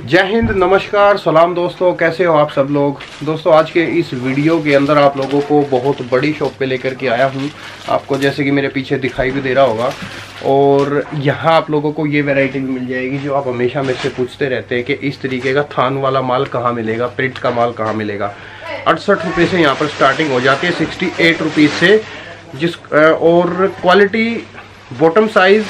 जय हिंद, नमस्कार, सलाम दोस्तों, कैसे हो आप सब लोग? दोस्तों, आज के इस वीडियो के अंदर आप लोगों को बहुत बड़ी शॉप पे लेकर के आया हूँ। आपको जैसे कि मेरे पीछे दिखाई भी दे रहा होगा। और यहाँ आप लोगों को ये वैरायटी भी मिल जाएगी जो आप हमेशा मेरे से पूछते रहते हैं कि इस तरीके का थान वाला माल कहाँ मिलेगा, प्रिंट का माल कहाँ मिलेगा। अड़सठ रुपये से यहाँ पर स्टार्टिंग हो जाती है सिक्सटी एट रुपीज़ से जिस और क्वालिटी बॉटम साइज़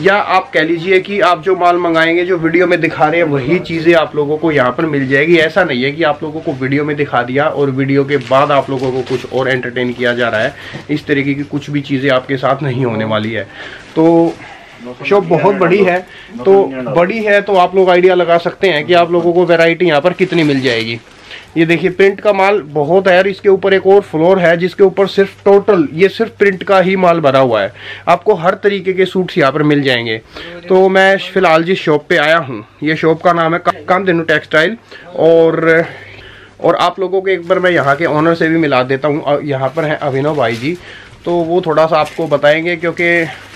या आप कह लीजिए कि आप जो माल मंगाएँगे, जो वीडियो में दिखा रहे हैं, वही चीज़ें आप लोगों को यहाँ पर मिल जाएगी। ऐसा नहीं है कि आप लोगों को वीडियो में दिखा दिया और वीडियो के बाद आप लोगों को कुछ और एंटरटेन किया जा रहा है। इस तरीके की कुछ भी चीज़ें आपके साथ नहीं होने वाली है। तो शॉप बहुत बड़ी है। तो बड़ी है तो आप लोग आइडिया लगा सकते हैं कि आप लोगों को वेराइटी यहाँ पर कितनी मिल जाएगी। ये देखिए प्रिंट का माल बहुत है और इसके ऊपर एक और फ्लोर है, जिसके ऊपर सिर्फ़ टोटल ये सिर्फ़ प्रिंट का ही माल भरा हुआ है। आपको हर तरीके के सूट्स यहाँ पर मिल जाएँगे। तो मैं फ़िलहाल जिस शॉप पे आया हूँ। ये शॉप का नाम है काम दिनू टेक्सटाइल और और आप लोगों को एक बार मैं यहाँ के ऑनर से भी मिला देता हूँ। यहाँ पर है अभिनव भाई जी। तो वो थोड़ा सा आपको बताएँगे, क्योंकि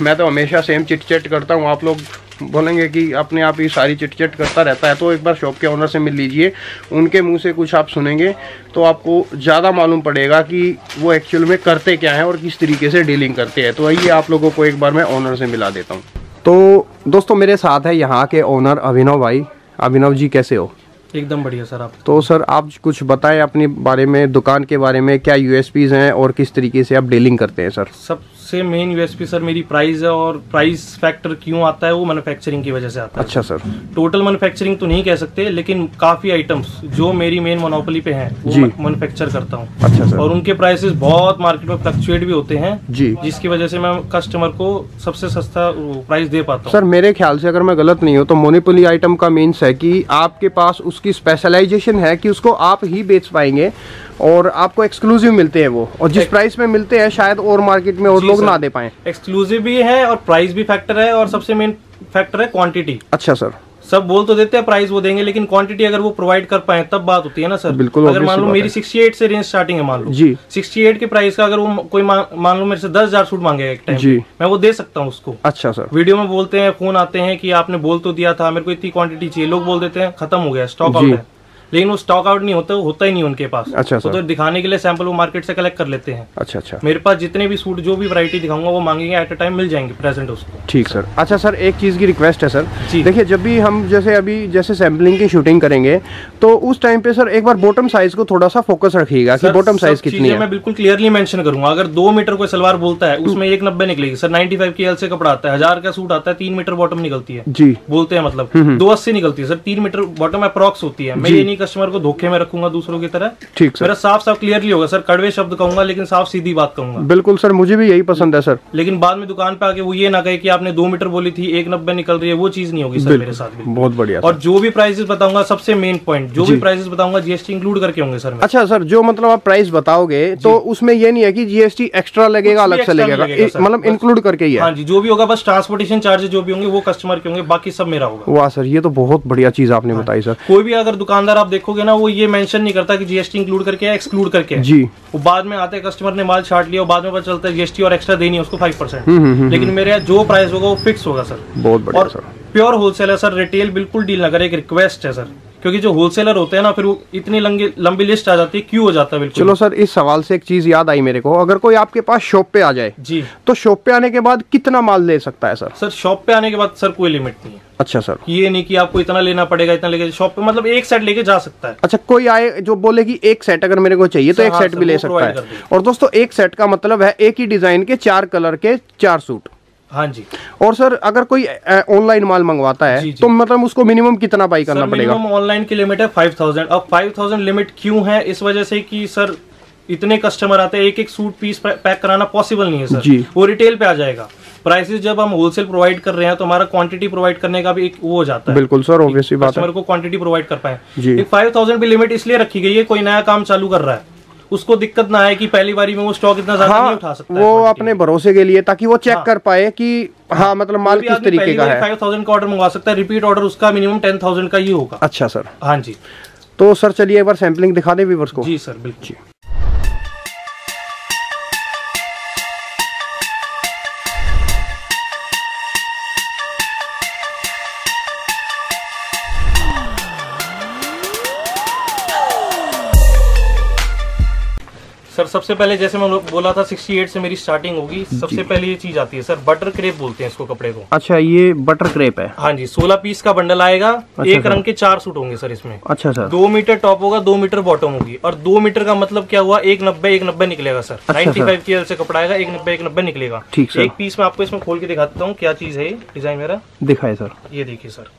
मैं तो हमेशा सेम चिट चट करता हूँ। आप लोग बोलेंगे कि अपने आप ही सारी चिट चिट करता रहता है तो एक बार शॉप के ऑनर से मिल लीजिए उनके मुँह से कुछ आप सुनेंगे तो आपको ज़्यादा मालूम पड़ेगा कि वो एक्चुअल में करते क्या हैं और किस तरीके से डीलिंग करते हैं। तो आइए आप लोगों को एक बार मैं ऑनर से मिला देता हूँ। तो दोस्तों मेरे साथ है यहाँ के ऑनर अभिनव भाई। अभिनव जी कैसे हो? एकदम बढ़िया सर आप? तो सर आप कुछ बताएँ अपने बारे में दुकान के बारे में क्या यूएसपीज हैं और किस तरीके से आप डीलिंग करते हैं सर? सब सबसे मेन यूएसपी सर मेरी प्राइस है और प्राइस फैक्टर क्यों आता है वो मैन्युफैक्चरिंग की वजह से आता है। अच्छा सर टोटल मैन्युफैक्चरिंग तो नहीं कह सकते लेकिन काफ़ी आइटम्स जो मेरी मेन मोनोपोली पे हैं वो मैन्युफैक्चर करता हूँ। अच्छा सर और उनके प्राइसेस बहुत मार्केट में फ्लक्चुएट भी होते हैं जी। जिसकी वजह से मैं कस्टमर को सबसे सस्ता प्राइस दे पाता हूँ। सर मेरे ख्याल से अगर मैं गलत नहीं हूँ तो मोनोपोली आइटम का मीन्स है की आपके पास उसकी स्पेशलाइजेशन है की उसको आप ही बेच पाएँगे। और आपको एक्सक्लूसिव मिलते हैं वो। और जिस प्राइस में मिलते हैं शायद और मार्केट में और लोग ना दे पाए। एक्सक्लूसिव भी है और प्राइस भी फैक्टर है और सबसे मेन फैक्टर है क्वांटिटी अच्छा सर सब बोल तो देते हैं प्राइस वो देंगे लेकिन क्वांटिटी अगर वो प्रोवाइड कर पाए तब बात होती है ना सर बिल्कुल अगर मान लो मेरी 68 से रेंज स्टार्टिंग है मान लो। जी। 68 के प्राइस का अगर वो कोई मान लो मेरे से दस हज़ार सूट मांगेगा एक टाइम जी। मैं वो दे सकता हूँ उसको। अच्छा सर वीडियो में बोलते हैं फ़ोन आते हैं कि आपने बोल तो दिया था मेरे को इतनी क्वांटिटी चाहिए। लोग बोल देते हैं खत्म हो गया स्टॉक आउट है। लेकिन वो स्टॉक आउट नहीं होता होता ही नहीं उनके पास। अच्छा तो, तो दिखाने के लिए सैंपल वो मार्केट से कलेक्ट कर लेते हैं। अच्छा अच्छा। मेरे पास जितने भी सूट जो भी वरायटी दिखाऊँगा वो मांगेंगे एट अ टाइम मिल जाएँगे प्रेजेंट उसको। ठीक सर अच्छा सर एक चीज़ की रिक्वेस्ट है सर देखिए जब भी हम जैसे अभी जैसे सैम्पलिंग की शूटिंग करेंगे तो उस टाइम पे सर एक बार बॉटम साइज़ को थोड़ा सा फोकस रखिएगा कि बॉटम साइज़ कितनी है। मैं बिल्कुल क्लियरली मेंशन करूँगा। अगर दो मीटर कोई सलवार बोलता है उसमें एक नब्बे निकलेगी। सर नाइन्टी फाइव की एल से कपड़ा आता है हज़ार का सूट आता है तीन मीटर बॉटम निकलती है। जी। बोलते हैं मतलब। हम्म, हम्म। दो अस्सी निकलती है। सर तीन मीटर बॉटम अप्रॉक्स होती है। मैं ये नहीं कस्टमर को धोखे में रखूँगा दूसरों की तरह? ठीक सर मेरा साफ़ साफ़ क्लियरली होगा सर कड़वे शब्द कहूँगा लेकिन साफ़ सीधी बात कहूँगा। बिल्कुल सर मुझे भी यही पसंद है सर लेकिन बाद में दुकान पे आके वो ये ना कहे कि आपने दो मीटर बोली थी एक नब्बे निकल रही है वो चीज़ नहीं होगी सर मेरे साथ बहुत बढ़िया और जो भी प्राइसेस बताऊँगा सबसे मेन पॉइंट जो भी प्राइसेस बताऊँगा जीएसटी इंक्लूड करके होंगे सर अच्छा सर जो मतलब आप प्राइस बताओगे तो उसमें ये नहीं है की जीएसटी एक्स्ट्रा लगेगा अलग से लगेगा. मतलब इंक्लूड करके ही है. जी जो भी होगा बस ट्रांसपोर्टेशन चार्जेस जो भी होंगे वो कस्टमर के होंगे बाकी सब मेरा होगा। वाह सर ये तो बहुत बढ़िया चीज़ आपने हाँ। बताई सर कोई भी अगर दुकानदार आप देखोगे ना वो ये मेंशन नहीं करता कि जीएसटी इंक्लूड करके एक्सक्लूड करके जी। वो बाद में आते कस्टमर ने माल छाट लिया बाद में पता चलता है जीएसटी और एक्स्ट्रा देनी है उसको फाइव परसेंट हम्म, हम्म, हम्म, लेकिन मेरे यहाँ जो प्राइस होगा वो फिक्स होगा सर बहुत बढ़िया और सर प्योर होलसेल है सर रिटेल बिल्कुल डील ना करे एक रिक्वेस्ट है सर क्योंकि जो होलसेलर होते हैं ना फिर वो इतनी लंबी लंबी लिस्ट आ जाती है क्यों हो जाता है बिल्कुल? चलो सर इस सवाल से एक चीज़ याद आई मेरे को। अगर कोई आपके पास शॉप पे आ जाए जी। तो शॉप पे आने के बाद कितना माल ले सकता है सर? सर शॉप पे आने के बाद सर कोई लिमिट नहीं है। अच्छा सर। ये नहीं कि आपको इतना लेना पड़ेगा इतना लेके शॉप पे मतलब एक सेट लेके जा सकता है। अच्छा कोई आए जो बोले कि एक सेट अगर मेरे को चाहिए तो एक सेट हाँ, भी ले सकता है। और दोस्तों एक सेट का मतलब है एक ही डिज़ाइन के चार कलर के चार सूट हाँ जी। और सर अगर कोई ऑनलाइन माल मंगवाता है जी जी। तो मतलब उसको मिनिमम कितना बाई करना पड़ेगा? ऑनलाइन की लिमिट है फाइव थाउज़ेंड अब फाइव थाउज़ेंड लिमिट क्यों है? इस वजह से कि सर इतने कस्टमर आते हैं एक एक सूट पीस पैक कराना पॉसिबल नहीं है सर। जी। वो रिटेल पे आ जाएगा। प्राइसेस जब हम होलसेल प्रोवाइड कर रहे हैं तो हमारा क्वांटिटी प्रोवाइड करने का भी एक वो हो जाता है। बिल्कुल सर ऑब्वियसली बात कस्टमर को क्वांटिटी प्रोवाइड कर पाए। फाइव थाउज़ेंड भी लिमिट इसलिए रखी गई है कोई नया काम चालू कर रहा है। उसको दिक्कत ना आए कि पहली बारी में वो स्टॉक इतना ज़्यादा हाँ, नहीं उठा सकता वो अपने भरोसे के लिए ताकि वो चेक हाँ, कर पाए कि हाँ। मतलब माल किस तरीके का है। फाइव थाउज़ेंड का ऑर्डर मंगवा सकता है रिपीट ऑर्डर उसका मिनिमम टेन थाउज़ेंड का ही होगा। अच्छा सर हाँ जी। तो सर चलिए एक बार सैम्पलिंग दिखा दे व्यूवर्स को। जी सर बिल्कुल। सर सबसे पहले जैसे मैं बोला था 68 से मेरी स्टार्टिंग होगी। सबसे पहले ये चीज़ आती है सर बटर क्रेप बोलते हैं इसको कपड़े को। अच्छा ये बटर क्रेप है? हाँ जी 16 पीस का बंडल आएगा। अच्छा एक रंग के चार सूट होंगे सर इसमें। अच्छा सर। दो मीटर टॉप होगा दो मीटर बॉटम होगी। और दो मीटर का मतलब क्या हुआ? एक नब्बे एक नब्बे निकलेगा सर। नाइन्टी फाइव की से कपड़ा आएगा एक नब्बे एक नब्बे निकलेगा। ठीक एक पीस में आपको इसमें खोल के दिखाता हूँ क्या चीज़ है डिज़ाइन मेरा? दिखाए सर। ये देखिए सर।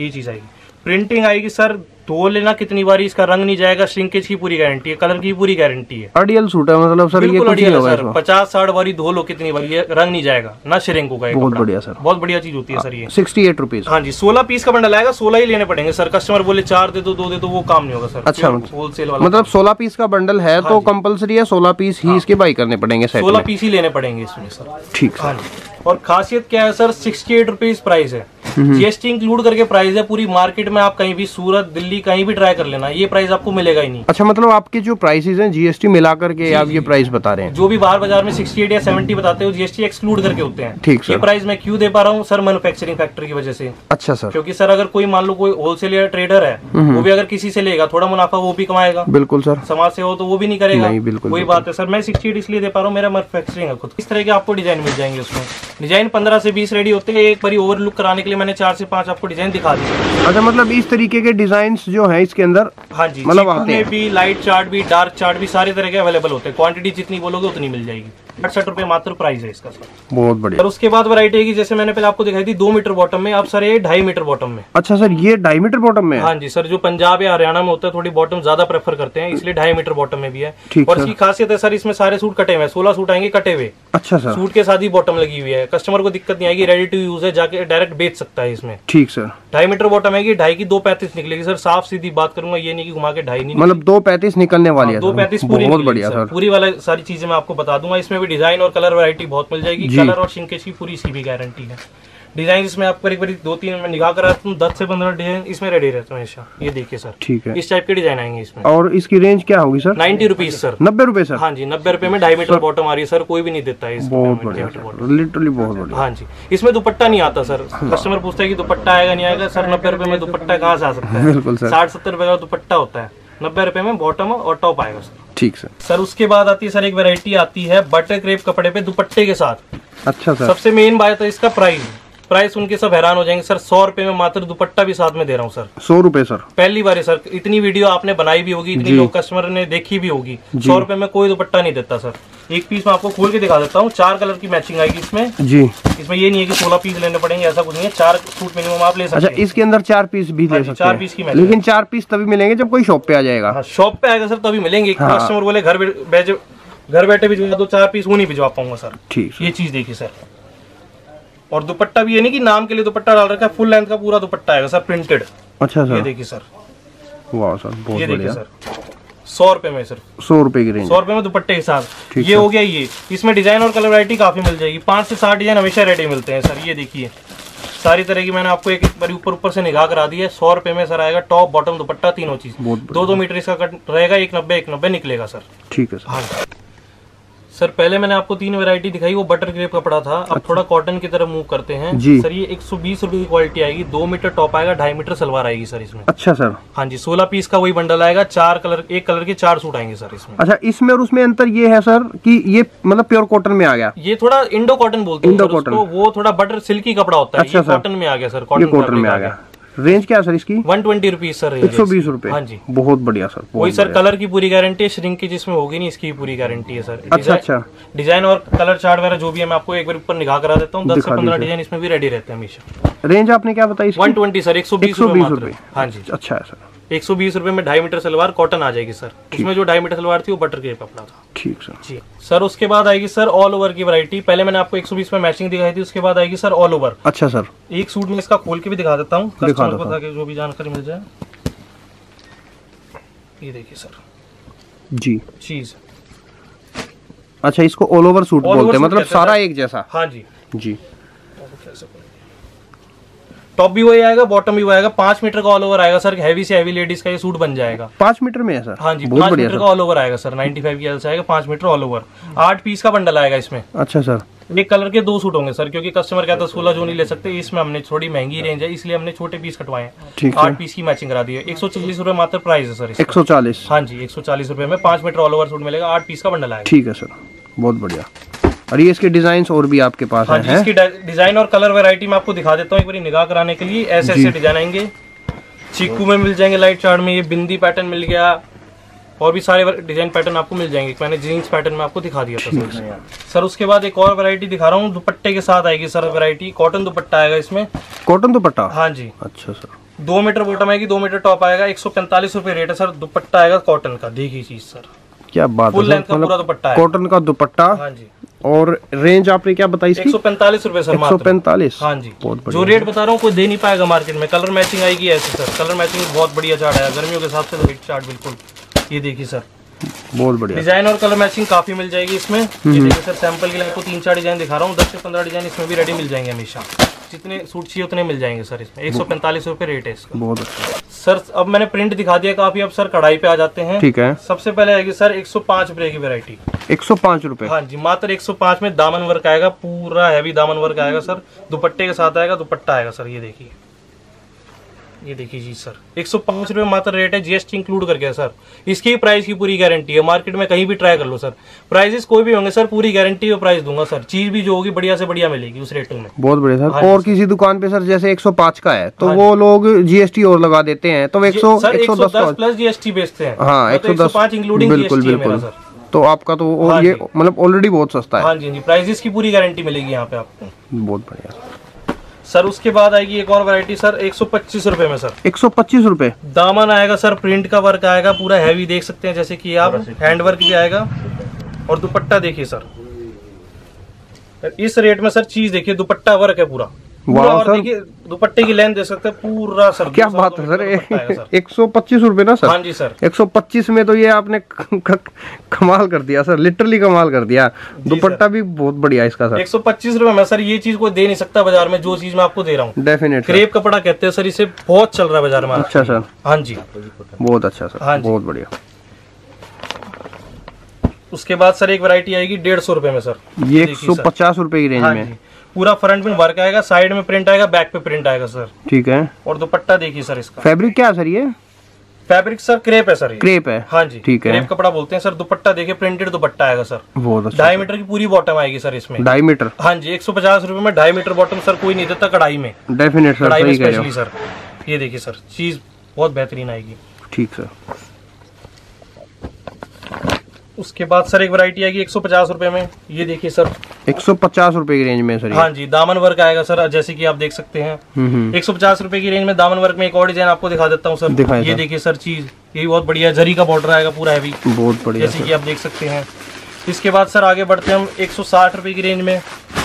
ये चीज़ आएगी। प्रिंटिंग आएगी सर धो लेना कितनी बार इसका रंग नहीं जाएगा श्रिंकेज की पूरी गारंटी है कलर की पूरी गारंटी है। अडियल सूट है मतलब सर ये कुछ है सर पचास साठ बारी धो लो कितनी बार ये रंग नहीं जाएगा ना श्रिंक होगा बहुत बढ़िया सर बहुत बढ़िया चीज़ होती है सर ये। सिक्सटी एट रुपीज़ हाँ जी सोलह पीस का बंडल आएगा सोलह ही लेने पड़ेंगे सर कस्टमर बोले चार दे दो दो दे दो वो काम नहीं होगा सर अच्छा होलसेल वाला मतलब सोलह पीस का बंडल है तो कम्पल्सरी हाँ है सोलह पीस ही हाँ। इसके बाई करने पड़ेंगे सोलह पीस ही लेने पड़ेंगे इसमें सर ठीक हाँ और खासियत क्या है sir sixty eight rupees price है। जीएसटी इंक्लूड करके प्राइस है पूरी मार्केट में आप कहीं भी सूरत दिल्ली कहीं भी ट्राई कर लेना ये प्राइस आपको मिलेगा ही नहीं। अच्छा मतलब आपके जो प्राइसेस हैं जीएसटी मिला करके आप ये प्राइस बता रहे हैं। जो भी बाहर बाज़ार में सिक्सटी एट या सेवेंटी बताते हो जीएसटी एक्सक्लूड करके होते हैं। ठीक ये प्राइस मैं क्यों दे पा रहा हूँ? सर मैनुफेक्चरिंग फैक्ट्री की वजह से। अच्छा सर क्योंकि सर अगर कोई मान लो कोई होलसेल या ट्रेडर है। वो भी अगर किसी से लेगा थोड़ा मुनाफा वो भी कमाएगा। बिल्कुल सर समाज से हो तो वो भी नहीं करेगा। बिल्कुल वही बात है सर मैं सिक्सटी इसलिए दे पा रहा हूँ मेरा मैनुफेक्चरिंग है खुद। इस तरह के आपको डिज़ाइन मिल जाएँगे उसमें। डिज़ाइन पंद्रह से बीस रेडी होते हैं एक बारी ओवरलुक कराने के लिए मैंने चार से पाँच आपको डिज़ाइन दिखा दी। अच्छा मतलब इस तरीके के डिज़ाइन जो है इसके अंदर हाँ जी मतलब आते हैं। भी लाइट चार्ट भी डार्क चार्ट भी सारे तरह के अवेलेबल होते हैं। क्वांटिटी जितनी बोलोगे उतनी मिल जाएगी। अड़सठ रुपए मात्र प्राइस है इसका। सर बहुत बढ़िया। और उसके बाद वरायटी है जैसे मैंने पहले आपको दिखाई थी दो मीटर बॉटम में अब सर ये ढाई मीटर बॉटम में। अच्छा सर ये ढाई मीटर बॉटम में हाँ? जी सर जो पंजाब या हरियाणा में होता है थोड़ी बॉटम ज़्यादा प्रेफर करते हैं इसलिए ढाई मीटर बॉटम में भी है। और इसकी खासियत है सर इसमें सारे सूट कटे हुए सोलह सूट आएँगे कटे हुए। अच्छा सर। सूट के साथ ही बॉटम लगी हुई है। कस्टमर को दिक्कत नहीं आएगी रेडी टू यूज़ है जाके डायरेक्ट बेच सकता है इसमें? ठीक सर। ढाई मीटर बॉटम है ढाई की दो पैंतीस निकलेगी? सर साफ़ सीधी बात करूँगा ये नहीं की घुमा के ढाई नहीं मतलब दो पैंतीस निकलने वाली है हाँ, दो पैंतीस पूरी बहुत बढ़िया सर। पूरी वाला सारी चीज़ें मैं आपको बता दूँगा। इसमें भी डिज़ाइन और कलर वरायटी बहुत मिल जाएगी। कलर और शिंकेश की पूरी सी भी गारंटी है। डिज़ाइन इसमें आप एक बार दो तीन में निगाह कर रहा दस से पंद्रह डिज़ाइन इसमें रेडी रहता हूँ हमेशा। ये देखिए सर। ठीक है। इस टाइप के डिज़ाइन आएँगे इसमें। और इसकी रेंज क्या होगी सर? Ninety rupees sir. नब्बे रुपए सर? हाँ जी नब्बे रुपए में ढाई मीटर बॉटम आ रही है सर। कोई भी नहीं देता है लिटरली बहुत बढ़िया। हाँ जी। इसमें दुपट्टा नहीं आता सर। कस्टमर पूछता है की दुपट्टा आएगा नहीं आएगा? सर नब्बे रुपए में दुपट्टा कहाँ से आ सकता है? बिल्कुल सर। साठ सत्तर रुपए का दुपट्टा होता है। नब्बे रुपए में बॉटम और टॉप आएगा सर। ठीक सर। सर उसके बाद आती है सर एक वेरायटी आती है बटर क्रेप कपड़े पे दुपट्टे के साथ। अच्छा सर। सबसे मेन बात है इसका प्राइस प्राइस उनके सब हैरान हो जाएँगे सर सौ रुपए में मात्र दुपट्टा भी साथ में दे रहा हूँ सर। सौ रुपए सर। पहली बार सर इतनी वीडियो आपने बनाई भी होगी इतनी लोग कस्टमर ने देखी भी होगी। सौ रुपए में कोई दुपट्टा नहीं देता सर। एक पीस मैं आपको खोल के दिखा देता हूँ चार कलर की मैचिंग आएगी इसमें। जी। इसमें ये नहीं है कि सोलह पीस लेने पड़ेंगे ऐसा कुछ नहीं है चार सूट मिनिमम आप ले सकते अच्छा इसके अंदर चार पीस भी ले हाँ सकते चार पीस की लेकिन चार पीस तभी मिलेंगे जब कोई शॉप पे आ जाएगा। शॉप हाँ, पे आएगा सर तभी मिलेंगे। कस्टमर हाँ। बोले घर घर बैठे भिजवा दो चार पीस वो नहीं भिजवा पाऊँगा सर। ठीक ये चीज़ देखिए सर। और दुपट्टा भी ये नहीं कि नाम के लिए दुपट्टा डाल रखा है फुल लेंथ का पूरा दुपट्टा आएगा सर प्रिंटेड अच्छा सर ये देखिए सर वाह सर बहुत ये देखिए सर सौ रुपए में सर सौ रुपए की रेंज सौ रुपए में दुपट्टे के साथ। ये हो गया ये। इसमें डिज़ाइन और कलर वरायटी काफ़ी मिल जाएगी। पाँच से सात डिज़ाइन हमेशा रेडी मिलते हैं सर ये देखिए। सारी तरह की मैंने आपको एक बार ऊपर ऊपर से निगाह करा दी है। सौ रुपए में सर आएगा टॉप बॉटम दुपट्टा तीनों चीज़। दो दो मीटर इसका कट रहेगा एक नब्बे एक नब्बे निकलेगा सर ठीक है सर हाँ सर पहले मैंने आपको तीन वैरायटी दिखाई वो बटर ग्रेप कपड़ा था। अब अच्छा। थोड़ा कॉटन की तरफ़ मूव करते हैं। जी। सर ये एक सौ बीस रूपए की क्वालिटी आएगी। दो मीटर टॉप आएगा ढाई मीटर सलवार आएगी सर इसमें। अच्छा सर। हाँ जी सोलह पीस का वही बंडल आएगा। चार कलर एक कलर के चार सूट आएँगे सर इसमें। अच्छा इसमें और उसमें अंतर ये है सर की ये मतलब प्योर कॉटन में आ गया। ये थोड़ा इंडो कॉटन बोलते हैं वो थोड़ा बटर सिल्की कपड़ा होता है। अच्छा कॉटन में आ गया सर। कॉटन में आ गया। रेंज क्या सर इसकी? वन ट्वेंटी रुपीज़ सर एक सौ बीस रूपए। हाँ जी। बहुत बढ़िया सर वही सर कलर की पूरी गारंटी है श्रिंक की जिसमें होगी नहीं इसकी पूरी गारंटी है सर अच्छा अच्छा। डिज़ाइन और कलर चार्ट वगैरह जो भी है मैं आपको एक बार ऊपर निगाह करा देता हूँ। दस से पंद्रह डिज़ाइन इसमें भी रेडी रहते हैं हमेशा। रेंज आपने क्या बताई वन ट्वेंटी सर एक सौ बीस रूपए हाँ जी। अच्छा है सर एक सौ बीस रूपए में ढाई मीटर सलवार कॉटन आ जाएगी सर उसमें जो ढाई मीटर सलवार थी वो बटर के कपड़ा था। ठीक सर जी। सर उसके बाद आएगी सर ऑल ओवर की वैरायटी पहले मैंने आपको 120 में मैचिंग दिखाई थी उसके बाद आएगी सर ऑल ओवर अच्छा सर एक सूट में इसका खोल के भी दिखा देता हूँ जो भी जानकारी मिल जाए। ये देखिए सर जी। चीज़ अच्छा इसको ऑल ओवर सूट बोलते हैं मतलब सारा एक जैसा? हाँ जी। जी। टॉप भी वही आएगा बॉटम भी वही आएगा। पाँच मीटर का ऑल ओवर आएगा सर हैवी से हैवी लेडीज़ का ये सूट बन जाएगा। पाँच मीटर में है सर? हाँ जी पाँच मीटर का ऑल ओवर आएगा सर नाइन्टी फाइव की एल आएगा पाँच मीटर ऑल ओवर आठ पीस का बंडल आएगा इसमें। अच्छा सर। एक कलर के दो सूट होंगे सर क्योंकि कस्टमर कहता है सोलह जो नहीं ले सकते इसमें हमने थोड़ी महँगी रेंज है इसलिए हमने छोटे पीस कटवाए हैं। आठ पीस की मैचिंग करा दी है। एक सौ चालीस रूपए मात्र प्राइस है सर एक सौ चालीस। हाँ जी एक सौ चालीस रूपए में पाँच मीटर ऑल ओवर सूट मिलेगा आठ पीस का बंडल आएगा। ठीक है सर बहुत बढ़िया। और ये इसके डिज़ाइन और भी आपके पास हाँ है इसकी डिज़ाइन और कलर वेरायटी में आपको दिखा देता हूँ एक बार निगाह कराने के लिए। ऐसे ऐसे डिज़ाइन आएँगे। चीकू में मिल जाएँगे लाइट चार्ट में ये बिंदी पैटर्न मिल गया। और भी सारे डिज़ाइन पैटर्न आपको मिल जाएँगे। मैंने जीन्स पैटर्न में आपको दिखा दिया था सर सर उसके बाद एक और वैरायटी दिखा रहा हूँ। दुपट्टे के साथ आएगी सर वैरायटी कॉटन दुपट्टा आएगा इसमें। कॉटन दुपट्टा? हाँ जी। अच्छा सर। दो मीटर बॉटम आएगी दो मीटर टॉप आएगा। एक सौ पैंतालीस रेट है सर। दुपट्टा आएगा कॉटन का। देखिए चीज़ सर। क्या बात फुल लेंथ का मतलब पूरा दुपट्टा कॉटन का दुपट्टा? हाँ जी। और रेंज आपने क्या बताई एक सौ पैंतालीस रूपए सर एक सौ पैंतालीस? हाँ जी। बहुत जो रेट बता रहा हूँ कोई दे नहीं पाएगा मार्केट में। कलर मैचिंग आएगी ऐसे सर कलर मैचिंग बहुत बढ़िया चार्ट है। गर्मियों के हिसाब से चार्ट बिल्कुल ये देखिए सर बहुत बढ़िया। डिज़ाइन और कलर मैचिंग काफ़ी मिल जाएगी इसमें। ये देखिए सर सैंपल के लिए आपको तीन चार डिज़ाइन दिखा रहा हूँ। दस से पंद्रह डिज़ाइन इसमें भी रेडी मिल जाएँगे हमेशा। जितने सूट चाहिए उतने मिल जाएँगे सर इसमें। एक सौ पैंतालीस रूपए रेट है इसका। बहुत अच्छा। सर अब मैंने प्रिंट दिखा दिया काफ़ी। अब सर कढ़ाई पे आ जाते हैं। ठीक है। सबसे पहले आएगी सर एक सौ पाँच रुपए की वेरायटी एक सौ पाँच रुपए। हाँ जी मात्र एक सौ पाँच में दामन वर्क आएगा। पूरा हैवी दामन वर्क आएगा सर। दुपट्टे के साथ आएगा दुपट्टा आएगा सर ये देखिए। ये देखिए जी सर। एक सौ पाँच रुपए मात्र रेट है जीएसटी इंक्लूड करके सर। इसकी प्राइस की पूरी गारंटी है। मार्केट में कहीं भी ट्राई कर लो सर। प्राइसेस कोई भी होंगे सर पूरी गारंटी में प्राइस दूँगा सर। चीज़ भी जो होगी बढ़िया से बढ़िया मिलेगी उस रेट में। बहुत बढ़िया सर। हाँ और किसी दुकान पे सर जैसे एक का है तो हाँ वो लोग जीएसटी और लगा देते हैं। तो एक सौ प्लस जीएसटी बेचते हैं। हाँ एक सौ पाँच इंक्लूडिंग बिल्कुल बिल्कुल। तो आपका तो हाँ ये मतलब ऑलरेडी बहुत सस्ता है। हाँ जी प्राइजेस की पूरी गारंटी मिलेगी यहाँ पे आपको। बहुत बढ़िया सर उसके बाद आएगी एक और वैरायटी सर एक सौ पच्चीस रूपए में सर। एक सौ पच्चीस रूपए? दामन आएगा सर प्रिंट का वर्क आएगा पूरा हैवी देख सकते हैं जैसे कि आप हैंड वर्क भी आएगा। और दुपट्टा देखिए सर। इस रेट में सर चीज़ देखिए दुपट्टा वर्क है पूरा। देखिए दुपट्टे की लेंथ दे सकते हैं पूरा सर क्या बात है सर एक सौ पच्चीस रूपए ना सर? हाँ जी सर। एक सौ पच्चीस में तो ये आपने कमाल कर दिया सर लिटरली कमाल कर दिया। दुपट्टा भी बहुत बढ़िया इसका सर। एक सौ पच्चीस रूपए में सर ये चीज़ को दे नहीं सकता बाज़ार में जो चीज़ मैं आपको दे रहा हूँ। डेफिनेट क्रेप कपड़ा कहते हैं सर इसे बहुत चल रहा है बाज़ार में अच्छा सर। हाँ जी। बहुत अच्छा सर। हाँ बहुत बढ़िया। उसके बाद सर एक वैरायटी आएगी डेढ़ सौ रुपये में सर। ये एक सौ पचास रूपए की रेंज हाँ में। पूरा फ्रंट में वर्क आएगा साइड में प्रिंट आएगा बैक पे प्रिंट आएगा सर ठीक है। और दुपट्टा देखिए सर इसका। फैब्रिक क्या सर ये? फैब्रिक सर क्रेप है सर क्रेप है। हाँ जी। ठीक है। क्रेप कपड़ा बोलते हैं सर दुपट्टा देखिए प्रिंटेड दुपट्टा आएगा सर बहुत अच्छा। ढाई मीटर की पूरी बॉटम आएगी सर इसमें। ढाई मीटर? हाँ जी एक सौ पचास रूपए में ढाई मीटर बॉटम सर कोई नहीं देता कढ़ाई में। डेफिनेट कढ़ाई में स्पेशली सर ये देखिए सर चीज़ बहुत बेहतरीन आएगी। ठीक सर उसके बाद सर एक वैरायटी आएगी एक सौ पचास रूपए में। ये देखिए सर। एक सौ पचास रूपए की रेंज में सर हाँ जी दामन वर्क आएगा सर जैसे कि आप देख सकते हैं। हम्म, हम्म। एक सौ पचास रूपए की रेंज में दामन वर्क में एक और डिज़ाइन आपको दिखा देता हूँ सर। ये देखिए सर चीज़। ये बहुत बढ़िया जरी का बॉर्डर आएगा पूरा हैवी बहुत बढ़िया जैसे की आप देख सकते हैं। इसके बाद सर आगे बढ़ते हैं हम एक सौ साठ रुपए की रेंज में।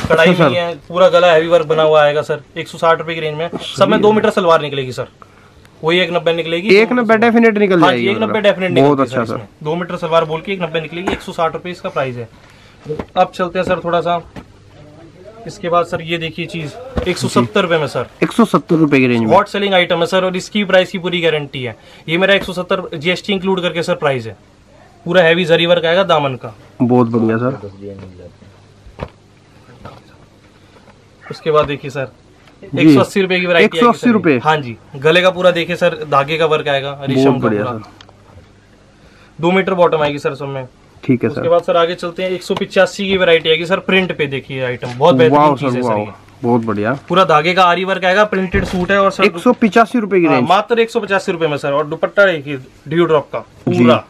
कढ़ाई अच्छा है पूरा गला हैवी वर्क बना हुआ आएगा सर एक सौ साठ रुपए की रेंज में। सब में दो मीटर सलवार निकलेगी सर। वही एक नब्बे निकलेगी एक नब्बे डेफिनेट निकल हाँ जाएगी एक नब्बे डेफिनेट बहुत अच्छा सर दो मीटर सलवार बोल के एक नब्बे निकलेगी एक सौ साठ रुपए इसका प्राइस है। अब चलते हैं सर थोड़ा सा इसके बाद सर ये देखिए चीज़ एक सौ सत्तर रुपए में सर। एक सौ सत्तर रुपए की रेंज हॉट सेलिंग आइटम है सर और इसकी प्राइस की पूरी गारंटी है। ये मेरा एक सौ सत्तर जीएसटी इंक्लूड करके सर प्राइस है। पूरा हैवी जरी वर्क आएगा दामन का। बहुत बढ़िया सर। उसके बाद देखिए सर एक सौ अस्सी रुपए की वैरायटी एक सौ अस्सी रुपए। हाँ जी। गले का पूरा देखिए सर धागे का वर्क आएगा रेशम का पूरा। दो मीटर बॉटम आएगी सर सब ठीक है सर। उसके बाद सर आगे चलते हैं एक सौ पिचासी की वैरायटी आएगी सर प्रिंट पे देखिए आइटम बहुत बेहतरीन चीज़ है सर बहुत बढ़िया। पूरा धागे का आरी वर्क आएगा प्रिंटेड सूट है और सर एक सौ पिचासी रुपए की हाँ, मात्र एक सौ पचासी रूपए में सर और दुपट्टा देखिए ड्यू ड्रॉप का पूरा।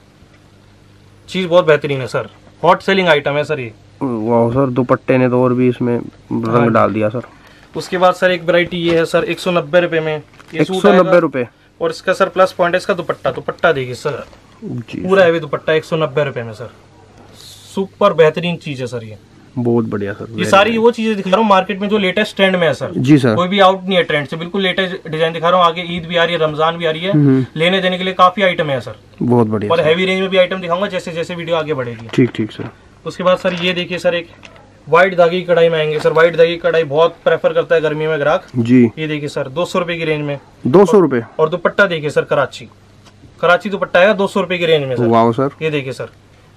चीज़ बहुत बेहतरीन है सर। हॉट सेलिंग आइटम है सर ये। वाह सर दुपट्टे ने तो और भी इसमें रंग हाँ। डाल दिया सर। उसके बाद सर एक वैरायटी ये है सर एक सौ नब्बे रुपए में। एक सौ नब्बे रुपए। और इसका सर प्लस पॉइंट है इसका दुपट्टा। दुपट्टा देखिए सर। पूरा है दुपट्टा एक सौ नब्बे रुपए में सर। सुपर बेहतरीन चीज़ है सर ये। बहुत बढ़िया सर। ये सारी वो चीज़ें दिखा रहा हूँ मार्केट में जो लेटेस्ट ट्रेंड में है सर। जी सर। कोई भी आउट नहीं है ट्रेंड से। बिल्कुल लेटेस्ट डिज़ाइन दिखा रहा हूँ। आगे ईद भी आ रही है रमज़ान भी आ रही है। हम्म। लेने देने के लिए काफ़ी आइटम है सर। बहुत बढ़िया और हैवी रेंज में भी आइटम दिखाऊँगा जैसे जैसे वीडियो आगे बढ़ेगी। ठीक ठीक सर। उसके बाद सर ये देखिए सर एक व्हाइट धागे की कढ़ाई में आएँगे सर। व्हाइट धागे की कढ़ाई बहुत प्रेफर करता है गर्मी में ग्राहक। जी। ये देखिए सर दो सौ रुपए की रेंज में। दो सौ रुपए? और दुपट्टा देखिए सर कराची। कराची दुपट्टा आएगा दो सौ रुपए की रेंज में सर। Wow sir. ये देखिए सर